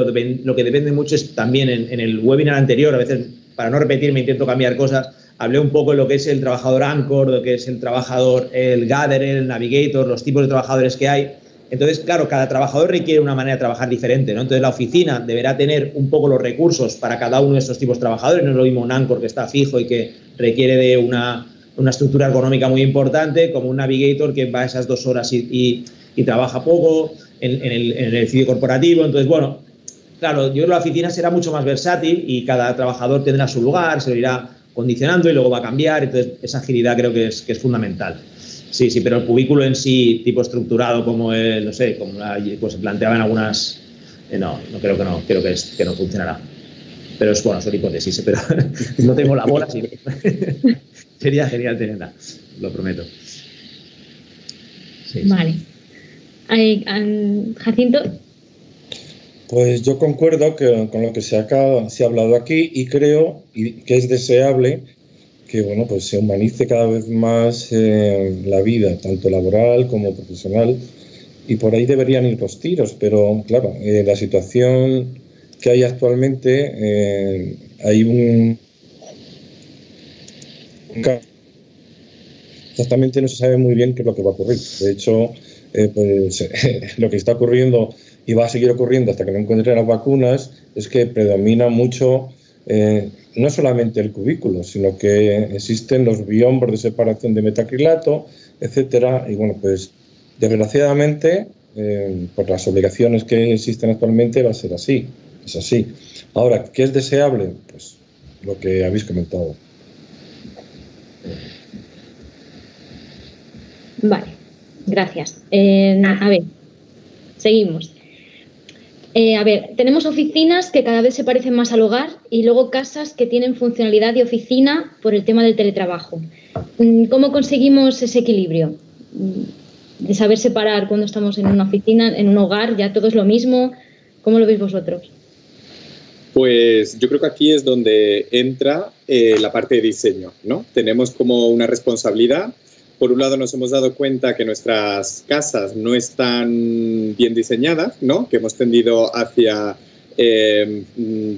lo, que depende mucho es también en, el webinar anterior, a veces para no repetirme intento cambiar cosas, hablé un poco de lo que es el trabajador Anchor, lo que es el trabajador, el Gatherer, el Navigator, los tipos de trabajadores que hay. Entonces, claro, cada trabajador requiere una manera de trabajar diferente, ¿no? Entonces, la oficina deberá tener un poco los recursos para cada uno de estos tipos de trabajadores. No es lo mismo un Anchor que está fijo y que requiere de una, una estructura ergonómica muy importante, como un Navigator que va esas dos horas y, y trabaja poco en, el, en corporativo. Entonces, bueno, claro, yo creo que la oficina será mucho más versátil y cada trabajador tendrá su lugar, se lo irá condicionando y luego va a cambiar. Entonces, esa agilidad creo que es, que es fundamental. Sí, sí, pero el cubículo en sí, tipo estructurado como el, no sé, como pues se planteaba en algunas, eh, no, no creo que no, creo que, es, que no funcionará. Pero es bueno, son hipótesis, pero no tengo la bola, así sería genial tenerla, lo prometo. Vale. Jacinto. Pues yo concuerdo con lo que se ha, se ha hablado aquí y creo que es deseable que bueno, pues se humanice cada vez más eh, la vida, tanto laboral como profesional, y por ahí deberían ir los tiros, pero claro, eh, la situación que hay actualmente, eh, hay un... Exactamente no se sabe muy bien qué es lo que va a ocurrir. De hecho, eh, pues lo que está ocurriendo y va a seguir ocurriendo hasta que no encuentren las vacunas es que predomina mucho eh, no solamente el cubículo, sino que existen los biombos de separación de metacrilato, etcétera. Y bueno, pues desgraciadamente, eh, por las obligaciones que existen actualmente, va a ser así. Es así. Ahora, ¿qué es deseable? Pues lo que habéis comentado. Vale. Gracias. Eh, a ver, seguimos. Eh, a ver, tenemos oficinas que cada vez se parecen más al hogar y luego casas que tienen funcionalidad de oficina por el tema del teletrabajo. Mm, ¿Cómo conseguimos ese equilibrio? Mm, de saber separar cuando estamos en una oficina, en un hogar, ya todo es lo mismo. ¿Cómo lo veis vosotros? Pues yo creo que aquí es donde entra eh, la parte de diseño, ¿no? Tenemos como una responsabilidad por un lado nos hemos dado cuenta que nuestras casas no están bien diseñadas, ¿no? que hemos tendido hacia em,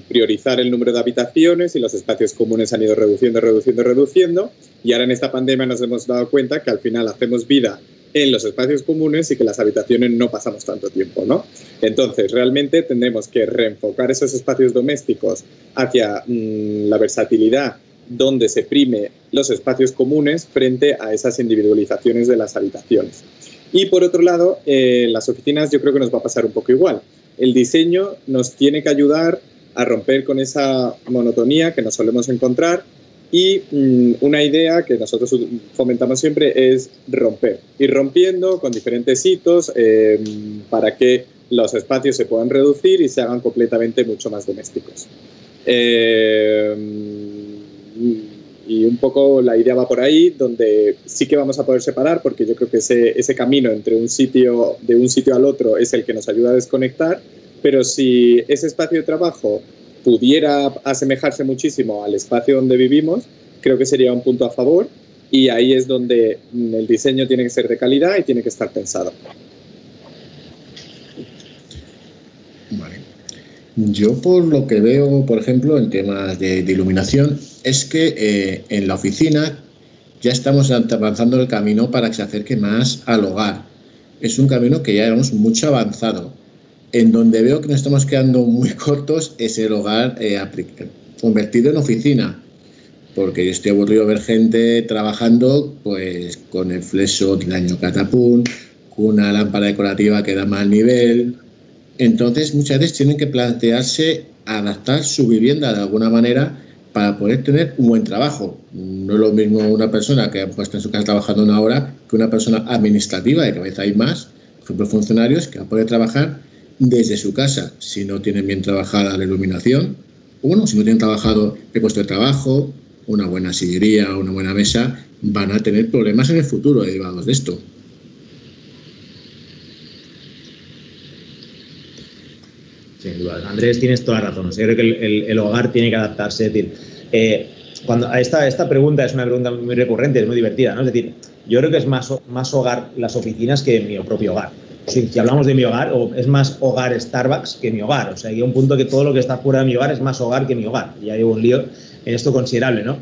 priorizar el número de habitaciones y los espacios comunes han ido reduciendo, reduciendo, reduciendo. Y ahora en esta pandemia nos hemos dado cuenta que al final hacemos vida en los espacios comunes y que las habitaciones no pasamos tanto tiempo, ¿no? Entonces, realmente tendremos que reenfocar esos espacios domésticos hacia mm, la versatilidad donde se prime los espacios comunes frente a esas individualizaciones de las habitaciones. Y por otro lado, eh, las oficinas yo creo que nos va a pasar un poco igual. El diseño nos tiene que ayudar a romper con esa monotonía que nos solemos encontrar y mm, una idea que nosotros fomentamos siempre es romper, ir rompiendo con diferentes hitos em, para que los espacios se puedan reducir y se hagan completamente mucho más domésticos. Eh, y un poco la idea va por ahí, donde sí que vamos a poder separar, porque yo creo que ese, ese camino entre un sitio, de un sitio al otro, es el que nos ayuda a desconectar, pero si ese espacio de trabajo pudiera asemejarse muchísimo al espacio donde vivimos, creo que sería un punto a favor. y ahí es donde el diseño tiene que ser de calidad y tiene que estar pensado. Vale. Yo por lo que veo, por ejemplo, en temas de, iluminación, es que eh, en la oficina ya estamos avanzando el camino para que se acerque más al hogar. Es un camino que ya hemos mucho avanzado. En donde veo que nos estamos quedando muy cortos es el hogar eh, convertido en oficina. Porque yo estoy aburrido de ver gente trabajando pues con el flexo del año catapult, con una lámpara decorativa que da mal nivel. Entonces muchas veces tienen que plantearse adaptar su vivienda de alguna manera para poder tener un buen trabajo. No es lo mismo una persona que está en su casa trabajando una hora que una persona administrativa, y que a veces hay más, por ejemplo, funcionarios que pueden trabajar desde su casa si no tienen bien trabajada la iluminación, o bueno, si no tienen trabajado el puesto de trabajo, una buena sillería, una buena mesa, van a tener problemas en el futuro derivados de esto. Andrés, tienes toda la razón. yo creo que el, hogar tiene que adaptarse. Es decir, eh, cuando esta, esta pregunta es una pregunta muy recurrente, es muy divertida. ¿no? Es decir, yo creo que es más, más hogar las oficinas que mi propio hogar. Si, hablamos de mi hogar, es más hogar Starbucks que mi hogar. O sea, hay un punto que todo lo que está fuera de mi hogar es más hogar que mi hogar. Y hay un lío en esto considerable, ¿no?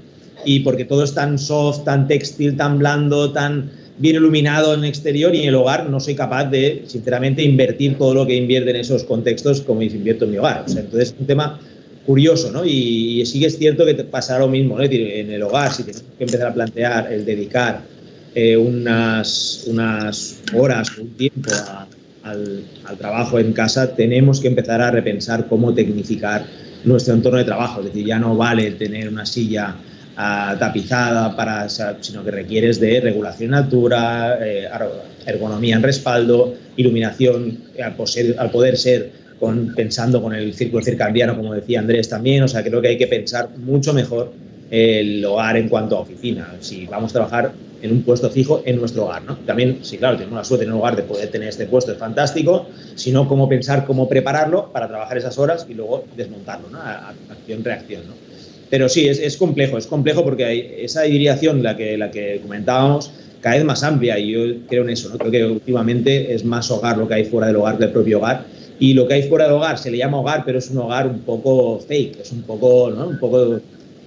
Y porque todo es tan soft, tan textil, tan blando, tan bien iluminado en exterior y en el hogar no soy capaz de, sinceramente, invertir todo lo que invierte en esos contextos como invierto en mi hogar. O sea, entonces es un tema curioso, ¿no? Y, sí que es cierto que pasará lo mismo, ¿no? Es decir, en el hogar, si tienes que empezar a plantear el dedicar eh, unas, unas horas, un tiempo al, al, trabajo en casa, tenemos que empezar a repensar cómo tecnificar nuestro entorno de trabajo. Es decir, ya no vale tener una silla tapizada, para, sino que requieres de regulación en altura, eh, ergonomía en respaldo, iluminación al, al poder ser con, pensando con el círculo circadiano, como decía Andrés también. O sea, creo que hay que pensar mucho mejor el hogar en cuanto a oficina. Si vamos a trabajar en un puesto fijo en nuestro hogar, ¿no? También, sí, claro, tenemos la suerte en un hogar de poder tener este puesto, es fantástico, sino cómo pensar, cómo prepararlo para trabajar esas horas y luego desmontarlo, ¿no? Acción-reacción, ¿no? Pero sí, es, es, complejo, es complejo porque esa hibridación, la que, la que comentábamos, cada vez más amplia y yo creo en eso, ¿no? creo que últimamente es más hogar lo que hay fuera del hogar que el propio hogar y lo que hay fuera del hogar se le llama hogar, pero es un hogar un poco fake, es un poco, un poco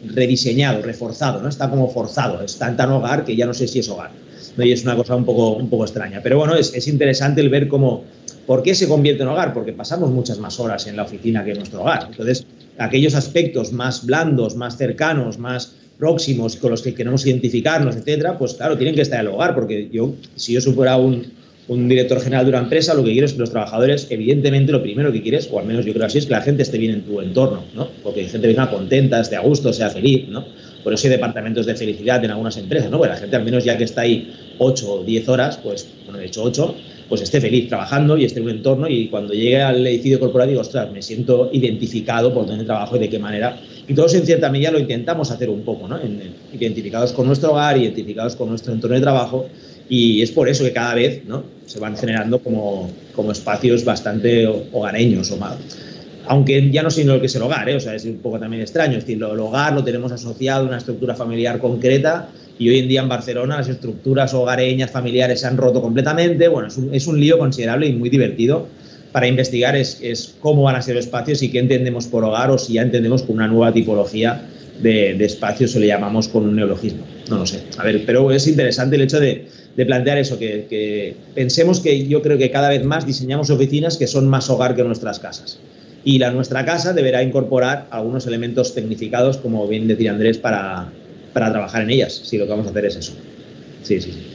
rediseñado, reforzado, ¿no? está como forzado, es tan tan hogar que ya no sé si es hogar. ¿no? Y es una cosa un poco, un poco extraña. Pero bueno, es, es interesante el ver cómo, ¿por qué se convierte en hogar? Porque pasamos muchas más horas en la oficina que en nuestro hogar. Entonces, aquellos aspectos más blandos, más cercanos, más próximos con los que queremos identificarnos, etcétera, pues claro, tienen que estar en el hogar, porque yo, si yo fuera un, un director general de una empresa, lo que quiero es que los trabajadores, evidentemente, lo primero que quieres, o al menos yo creo así, es que la gente esté bien en tu entorno, ¿no? Porque la gente venga contenta, esté a gusto, sea feliz, ¿no? Por eso hay departamentos de felicidad en algunas empresas, ¿no? Porque la gente, al menos ya que está ahí 8 o 10 horas, pues, bueno, de hecho 8, pues esté feliz trabajando y esté en un entorno y cuando llegue al edificio corporativo, ostras, me siento identificado por donde trabajo y de qué manera. Y todos en cierta medida lo intentamos hacer un poco, ¿no? identificados con nuestro hogar, identificados con nuestro entorno de trabajo y es por eso que cada vez ¿no? se van generando como, como espacios bastante hogareños o más. Aunque ya no sé lo que es el hogar, ¿eh? o sea, es un poco también extraño. Es decir, el hogar lo tenemos asociado a una estructura familiar concreta y hoy en día en Barcelona las estructuras hogareñas, familiares se han roto completamente. Bueno, es un, es un lío considerable y muy divertido para investigar es, es, cómo van a ser los espacios y qué entendemos por hogar o si ya entendemos con una nueva tipología de, de espacios o le llamamos con un neologismo. No lo sé. A ver, pero es interesante el hecho de, de plantear eso, que, que, pensemos que yo creo que cada vez más diseñamos oficinas que son más hogar que nuestras casas. Y la nuestra casa deberá incorporar algunos elementos tecnificados, como bien decía Andrés, para, para trabajar en ellas, si lo que vamos a hacer es eso. Sí, sí, sí.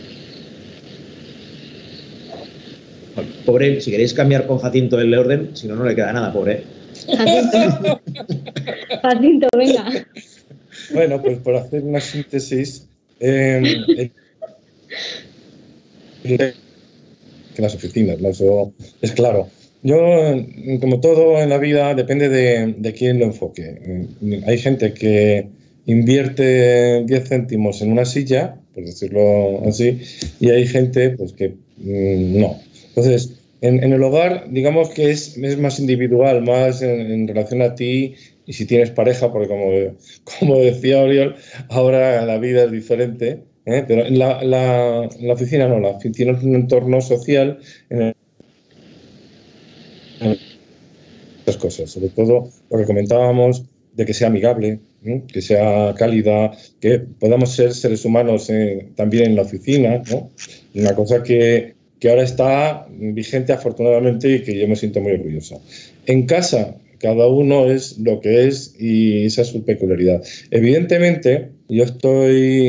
Pobre, si queréis cambiar con Jacinto el orden, si no, no le queda nada, pobre. Jacinto, Jacinto venga. Bueno, pues por hacer una síntesis, eh, que las oficinas, eso es claro. Yo, como todo en la vida, depende de, de quién lo enfoque. Hay gente que invierte 10 céntimos en una silla, por decirlo así, y hay gente pues, que mm, no. Entonces, en, el hogar, digamos que es, es más individual, más en, relación a ti y si tienes pareja, porque como, como decía Oriol, ahora la vida es diferente ¿eh? pero en la, la, oficina no, la oficina es un entorno social en las cosas, sobre todo lo que comentábamos de que sea amigable, que sea cálida, que podamos ser seres humanos eh, también en la oficina, una cosa que, que, ahora está vigente afortunadamente y que yo me siento muy orgulloso. En casa, cada uno es lo que es y esa es su peculiaridad. Evidentemente, yo estoy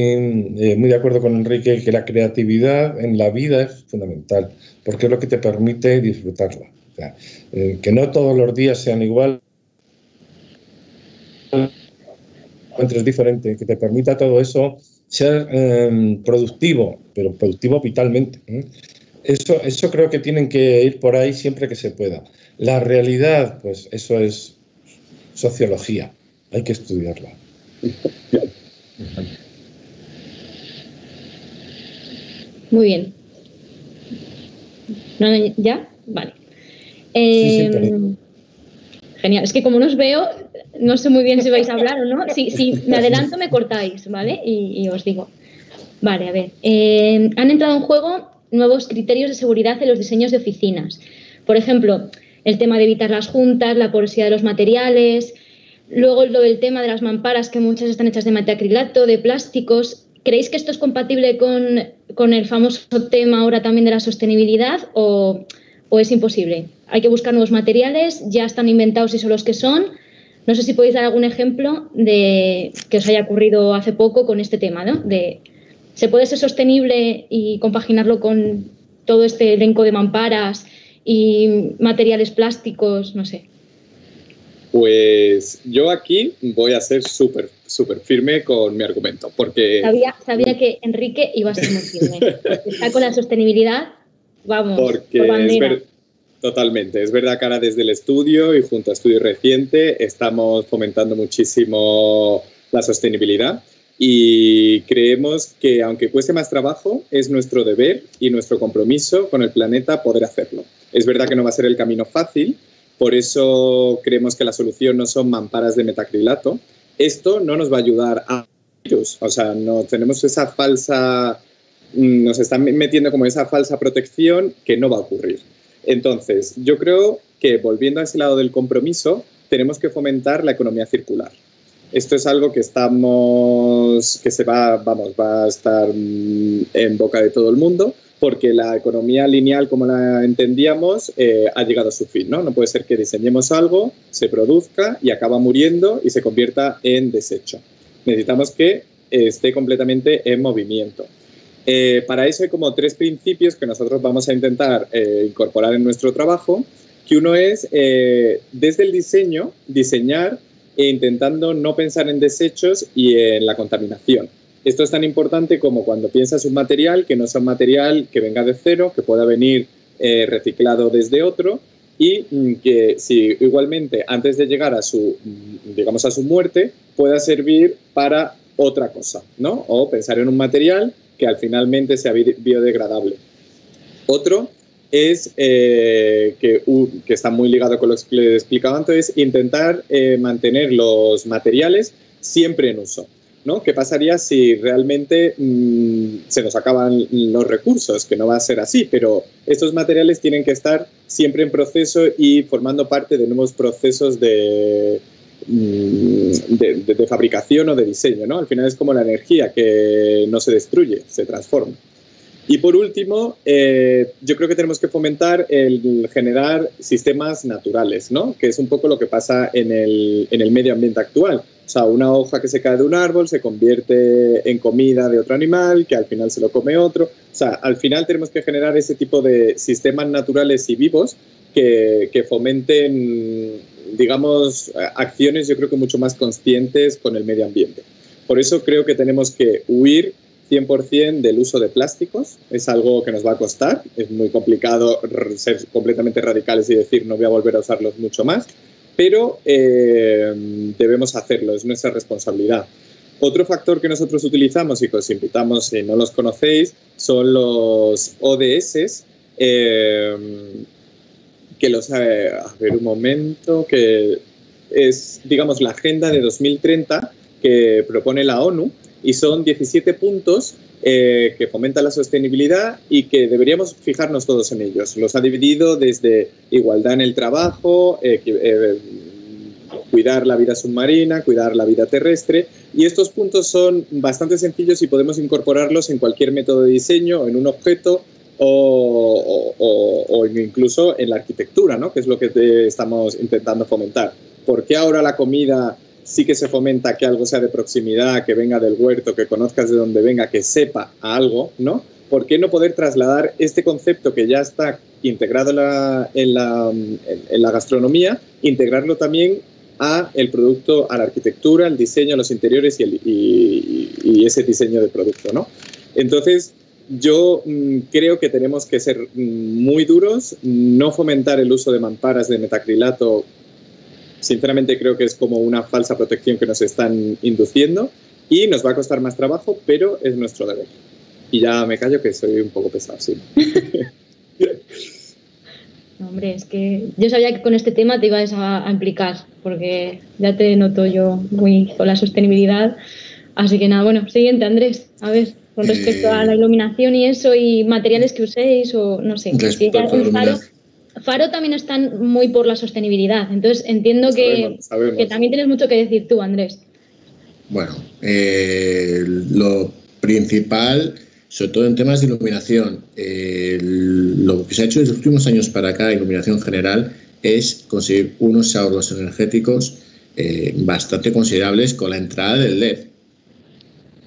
eh, muy de acuerdo con Enrique que la creatividad en la vida es fundamental, porque es lo que te permite disfrutarla. Eh, que no todos los días sean igual encuentres diferente, que te permita todo eso ser em, productivo, pero productivo vitalmente. ¿eh? Eso, eso creo que tienen que ir por ahí siempre que se pueda. La realidad, pues eso es sociología, hay que estudiarla. Muy bien. ¿Ya? Vale. Em, genial. Es que como no os veo, no sé muy bien si vais a hablar o no. Si, si me adelanto, me cortáis, ¿vale? Y, os digo. Vale, a ver. Em, han entrado en juego nuevos criterios de seguridad en los diseños de oficinas. Por ejemplo, el tema de evitar las juntas, la porosidad de los materiales, luego lo del tema de las mamparas, que muchas están hechas de metacrilato, de plásticos. ¿Creéis que esto es compatible con, con el famoso tema ahora también de la sostenibilidad o, o es imposible? Hay que buscar nuevos materiales, ya están inventados y son los que son. No sé si podéis dar algún ejemplo de que os haya ocurrido hace poco con este tema, ¿no? De ¿Se puede ser sostenible y compaginarlo con todo este elenco de mamparas y materiales plásticos? No sé. Pues yo aquí voy a ser súper, súper firme con mi argumento, porque... Sabía, sabía que Enrique iba a ser muy firme. Está con la sostenibilidad, vamos, porque por totalmente. Es verdad que ahora desde el estudio y junto a Estudio Reciente estamos fomentando muchísimo la sostenibilidad y creemos que aunque cueste más trabajo, es nuestro deber y nuestro compromiso con el planeta poder hacerlo. Es verdad que no va a ser el camino fácil, por eso creemos que la solución no son mamparas de metacrilato. Esto no nos va a ayudar a o sea, no tenemos esa falsa, nos están metiendo como esa falsa protección que no va a ocurrir. Entonces, yo creo que volviendo a ese lado del compromiso, tenemos que fomentar la economía circular. Esto es algo que estamos, que se va, vamos, va a estar mm, en boca de todo el mundo, porque la economía lineal, como la entendíamos, eh, ha llegado a su fin, ¿no? No puede ser que diseñemos algo, se produzca y acaba muriendo y se convierta en desecho. Necesitamos que esté completamente en movimiento. Eh, para eso hay como tres principios que nosotros vamos a intentar eh, incorporar en nuestro trabajo, que uno es, desde el diseño, diseñar e intentando no pensar en desechos y en la contaminación. Esto es tan importante como cuando piensas un material que no sea un material que venga de cero, que pueda venir eh, reciclado desde otro y mm, que si igualmente antes de llegar a su, mm, digamos, a su muerte pueda servir para otra cosa, ¿no? O pensar en un material que al finalmente sea biodegradable. Otro es eh, que, que, está muy ligado con lo que les explicaba antes, intentar eh, mantener los materiales siempre en uso. ¿no? ¿Qué pasaría si realmente mm, se nos acaban los recursos? Que no va a ser así, pero estos materiales tienen que estar siempre en proceso y formando parte de nuevos procesos de, mm, de, fabricación o de diseño. ¿no? Al final es como la energía que no se destruye, se transforma. Y por último, eh, yo creo que tenemos que fomentar el generar sistemas naturales, ¿no? que es un poco lo que pasa en el, en el medio ambiente actual. O sea, una hoja que se cae de un árbol se convierte en comida de otro animal, que al final se lo come otro. O sea, al final tenemos que generar ese tipo de sistemas naturales y vivos que, que fomenten, digamos, acciones yo creo que mucho más conscientes con el medio ambiente. Por eso creo que tenemos que huir 100% del uso de plásticos. Es algo que nos va a costar. Es muy complicado ser completamente radicales y decir no voy a volver a usarlos mucho más, pero eh, debemos hacerlo, es nuestra responsabilidad. Otro factor que nosotros utilizamos y que os invitamos si no los conocéis son los ODS, eh, que los... Eh, a ver un momento, que es, digamos, la Agenda de 2030 que propone la ONU y son 17 puntos eh, que fomentan la sostenibilidad y que deberíamos fijarnos todos en ellos. Los ha dividido desde igualdad en el trabajo, eh, cuidar la vida submarina, cuidar la vida terrestre. Y estos puntos son bastante sencillos y podemos incorporarlos en cualquier método de diseño, en un objeto o, incluso en la arquitectura, ¿no? que es lo que estamos intentando fomentar. ¿Por qué ahora la comida sí que se fomenta que algo sea de proximidad, que venga del huerto, que conozcas de dónde venga, que sepa algo, ¿no? ¿Por qué no poder trasladar este concepto que ya está integrado en la, gastronomía, integrarlo también a el producto, a la arquitectura, al diseño, los interiores y, ese diseño de producto, ¿no? Entonces, yo mm, creo que tenemos que ser mm, muy duros, no fomentar el uso de mamparas de metacrilato sinceramente creo que es como una falsa protección que nos están induciendo y nos va a costar más trabajo, pero es nuestro deber. Y ya me callo que soy un poco pesado, sí. hombre, es que yo sabía que con este tema te ibas a, implicar, porque ya te noto yo muy con la sostenibilidad. Así que nada, bueno, siguiente, Andrés. A ver, con respecto a la eh, iluminación y eso, y materiales que uséis, o no sé, si ya Faro también están muy por la sostenibilidad, entonces entiendo que, también tienes mucho que decir tú, Andrés. Bueno, eh, lo principal, sobre todo en temas de iluminación, eh, lo que se ha hecho en los últimos años para acá, iluminación general, es conseguir unos ahorros energéticos eh, bastante considerables con la entrada del LED.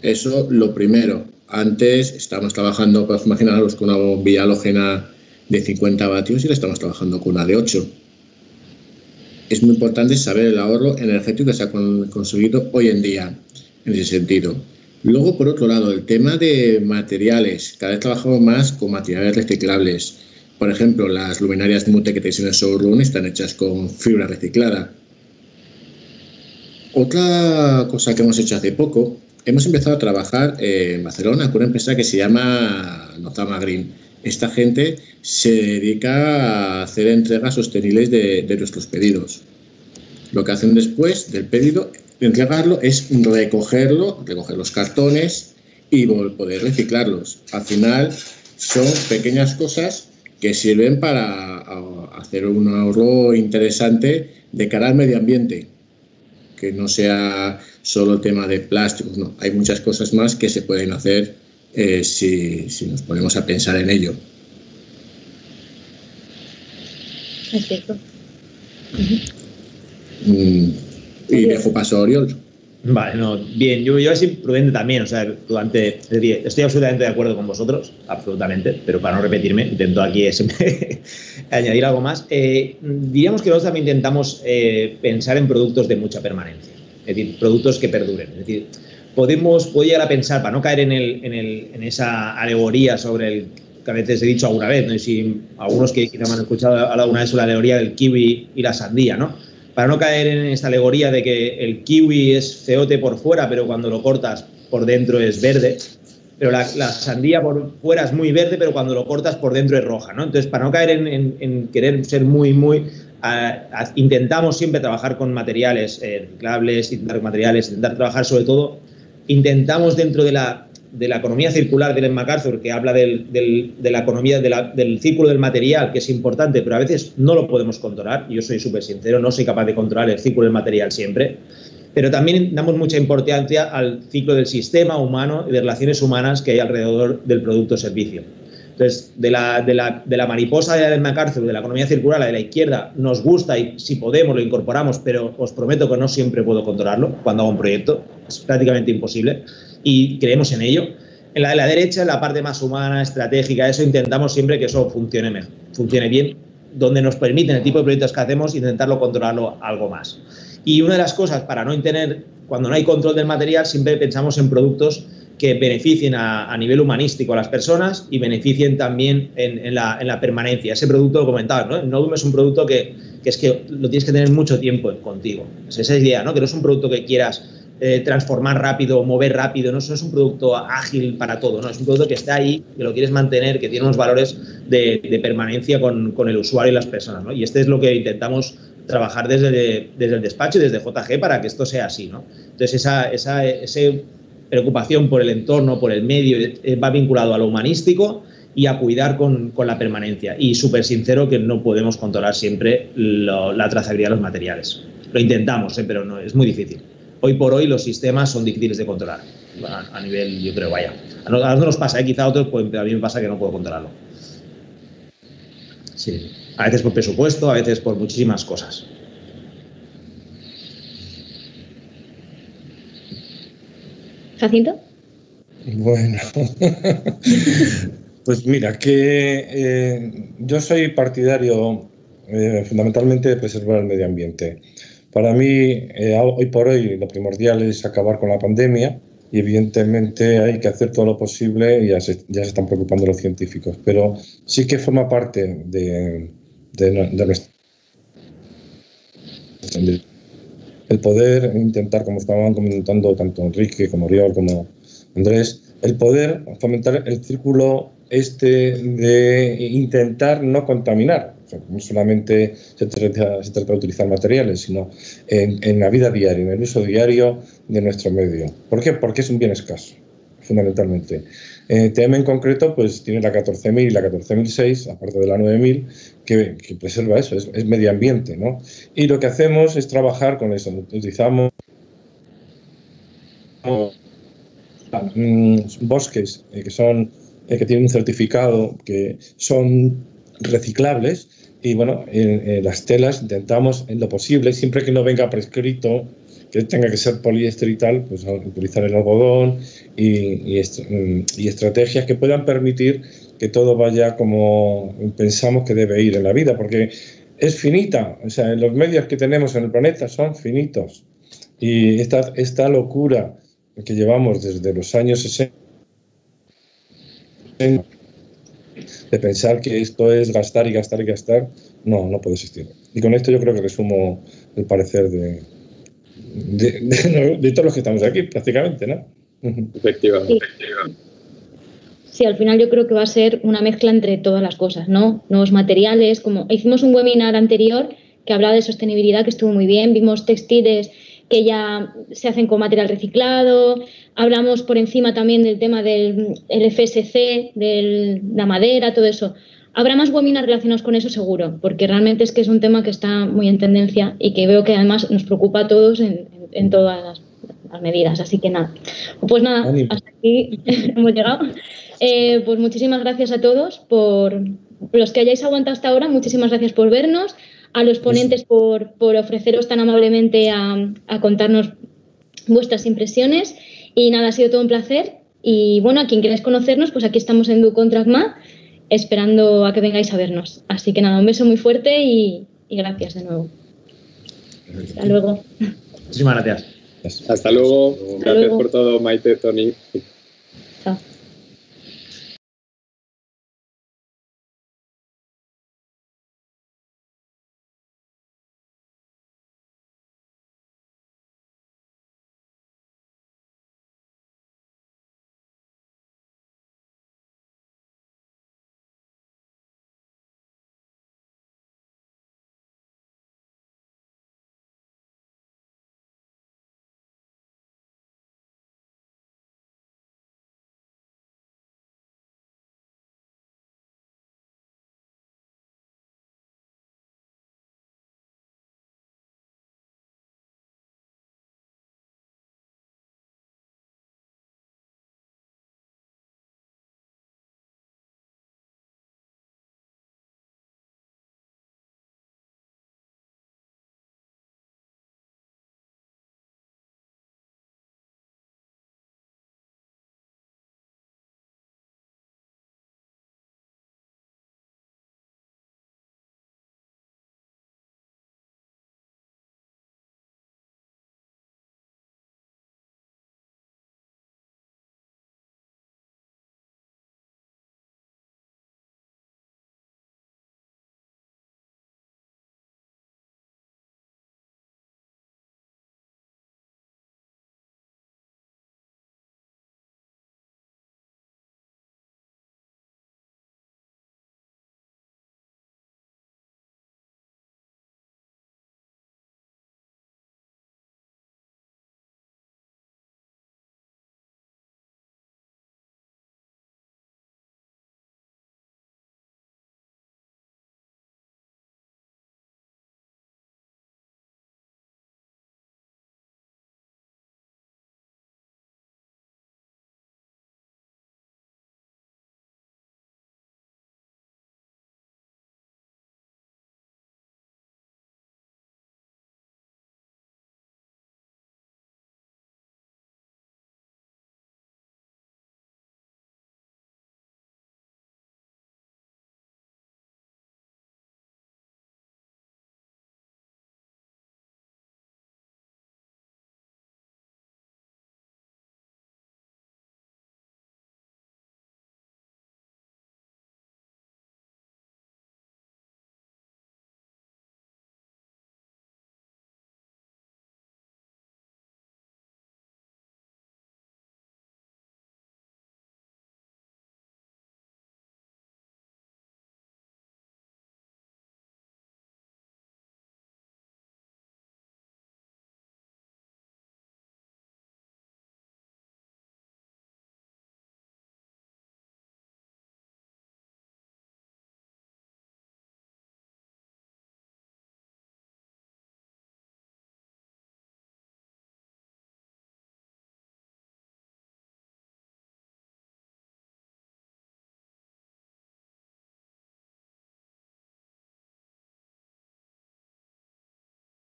Eso lo primero. Antes estábamos trabajando, pues imaginaros, con una bombilla halógena de 50 vatios y la estamos trabajando con una de 8. Es muy importante saber el ahorro energético que se ha conseguido hoy en día en ese sentido. Luego, por otro lado, el tema de materiales. Cada vez trabajamos más con materiales reciclables. Por ejemplo, las luminarias Mute que tenéis en el showroom están hechas con fibra reciclada. Otra cosa que hemos hecho hace poco, hemos empezado a trabajar en Barcelona con una empresa que se llama Nozama Green esta gente se dedica a hacer entregas sostenibles de, nuestros pedidos. Lo que hacen después del pedido, entregarlo, es recogerlo, recoger los cartones y poder reciclarlos. Al final son pequeñas cosas que sirven para hacer un ahorro interesante de cara al medio ambiente, que no sea solo el tema de plásticos, no, hay muchas cosas más que se pueden hacer eh, si, nos ponemos a pensar en ello. Es cierto. Mm, y dejo paso a Oriol. Vale, no, bien, yo, yo así prudente también, o sea, durante, estoy absolutamente de acuerdo con vosotros, absolutamente, pero para no repetirme, intento aquí añadir algo más. Eh, diríamos que nosotros también intentamos eh, pensar en productos de mucha permanencia, es decir, productos que perduren, es decir, podemos, puedo llegar a pensar, para no caer en, el, en, el, en esa alegoría sobre el que a veces he dicho alguna vez, ¿no? y si algunos que quizá me han escuchado alguna vez sobre la alegoría del kiwi y la sandía, ¿no? Para no caer en esta alegoría de que el kiwi es feote por fuera, pero cuando lo cortas por dentro es verde, pero la, sandía por fuera es muy verde, pero cuando lo cortas por dentro es roja, ¿no? Entonces, para no caer en, en, querer ser muy, muy... intentamos siempre trabajar con materiales eh, reciclables, intentar materiales, intentar trabajar sobre todo intentamos dentro de la, de la economía circular del MacArthur, que habla del, de la economía del círculo del material, que es importante, pero a veces no lo podemos controlar. Yo soy súper sincero, no soy capaz de controlar el ciclo del material siempre. Pero también damos mucha importancia al ciclo del sistema humano y de relaciones humanas que hay alrededor del producto o servicio. Entonces, de la, de la, de la mariposa de MacArthur, de la economía circular, la de la izquierda, nos gusta y si podemos lo incorporamos, pero os prometo que no siempre puedo controlarlo cuando hago un proyecto, es prácticamente imposible y creemos en ello. En la de la derecha, en la parte más humana, estratégica, eso intentamos siempre que eso funcione, mejor, funcione bien, donde nos permiten el tipo de proyectos que hacemos intentarlo controlarlo algo más. Y una de las cosas para no tener, cuando no hay control del material, siempre pensamos en productos que beneficien a, nivel humanístico a las personas y beneficien también en, la, permanencia. Ese producto lo comentaba, ¿no? El Novum es un producto que, es que lo tienes que tener mucho tiempo contigo. Es esa idea, ¿no? Que no es un producto que quieras eh, transformar rápido, mover rápido, no, es un producto ágil para todo, ¿no? Es un producto que está ahí, que lo quieres mantener, que tiene unos valores de, permanencia con, el usuario y las personas, ¿no? Y este es lo que intentamos trabajar desde, desde el despacho y desde JG para que esto sea así, ¿no? Entonces, esa, esa, ese preocupación por el entorno, por el medio, eh, va vinculado a lo humanístico y a cuidar con, la permanencia. Y súper sincero que no podemos controlar siempre la trazabilidad de los materiales. Lo intentamos, ¿eh? pero no, es muy difícil. Hoy por hoy los sistemas son difíciles de controlar. A, nivel, yo creo, vaya. A nosotros nos pasa, ¿eh? quizá a otros, pues, a mí me pasa que no puedo controlarlo. Sí. A veces por presupuesto, a veces por muchísimas cosas. ¿Jacinto? Bueno, pues mira, que eh, yo soy partidario eh, fundamentalmente de preservar el medio ambiente. Para mí, eh, hoy por hoy, lo primordial es acabar con la pandemia y evidentemente hay que hacer todo lo posible y ya se, están preocupando los científicos, pero sí que forma parte de, de, de nuestra el poder intentar, como estaban comentando tanto Enrique como Oriol como Andrés, el poder fomentar el círculo este de intentar no contaminar. no solamente se trata, de utilizar materiales, sino en, la vida diaria, en el uso diario de nuestro medio. ¿Por qué? Porque es un bien escaso, fundamentalmente. Eh, TM en concreto, pues tiene la 14.000 y la 14.006, aparte de la 9.000, que, que, preserva eso, es, medio ambiente, ¿no? Y lo que hacemos es trabajar con eso. Utilizamos mm, bosques eh, que son eh, que tienen un certificado que son reciclables y bueno, en, las telas intentamos en lo posible, siempre que no venga prescrito que tenga que ser poliéster y tal, pues utilizar el algodón y, y, estrategias que puedan permitir que todo vaya como pensamos que debe ir en la vida, porque es finita, o sea, los medios que tenemos en el planeta son finitos. Y esta, esta locura que llevamos desde los años 60 de pensar que esto es gastar y gastar y gastar, no, no puede existir. Y con esto yo creo que resumo el parecer de, de, todos los que estamos aquí, prácticamente, ¿no? Efectivamente. Sí. al final yo creo que va a ser una mezcla entre todas las cosas, ¿no? Nuevos materiales, como hicimos un webinar anterior que hablaba de sostenibilidad, que estuvo muy bien, vimos textiles que ya se hacen con material reciclado, hablamos por encima también del tema del FSC, de la madera, todo eso. Habrá más webinars relacionados con eso seguro, porque realmente es que es un tema que está muy en tendencia y que veo que además nos preocupa a todos en, todas las, medidas. Así que nada, pues nada, hasta aquí hemos llegado. Eh, pues muchísimas gracias a todos por los que hayáis aguantado hasta ahora, muchísimas gracias por vernos, a los ponentes por, ofreceros tan amablemente a, a contarnos vuestras impresiones y nada, ha sido todo un placer. Y bueno, a quien queráis conocernos, pues aquí estamos en Du Contract esperando a que vengáis a vernos. Así que nada, un beso muy fuerte y, gracias de nuevo. Hasta luego. Muchísimas gracias. Hasta luego. gracias por todo, Maite, Tony. Chao.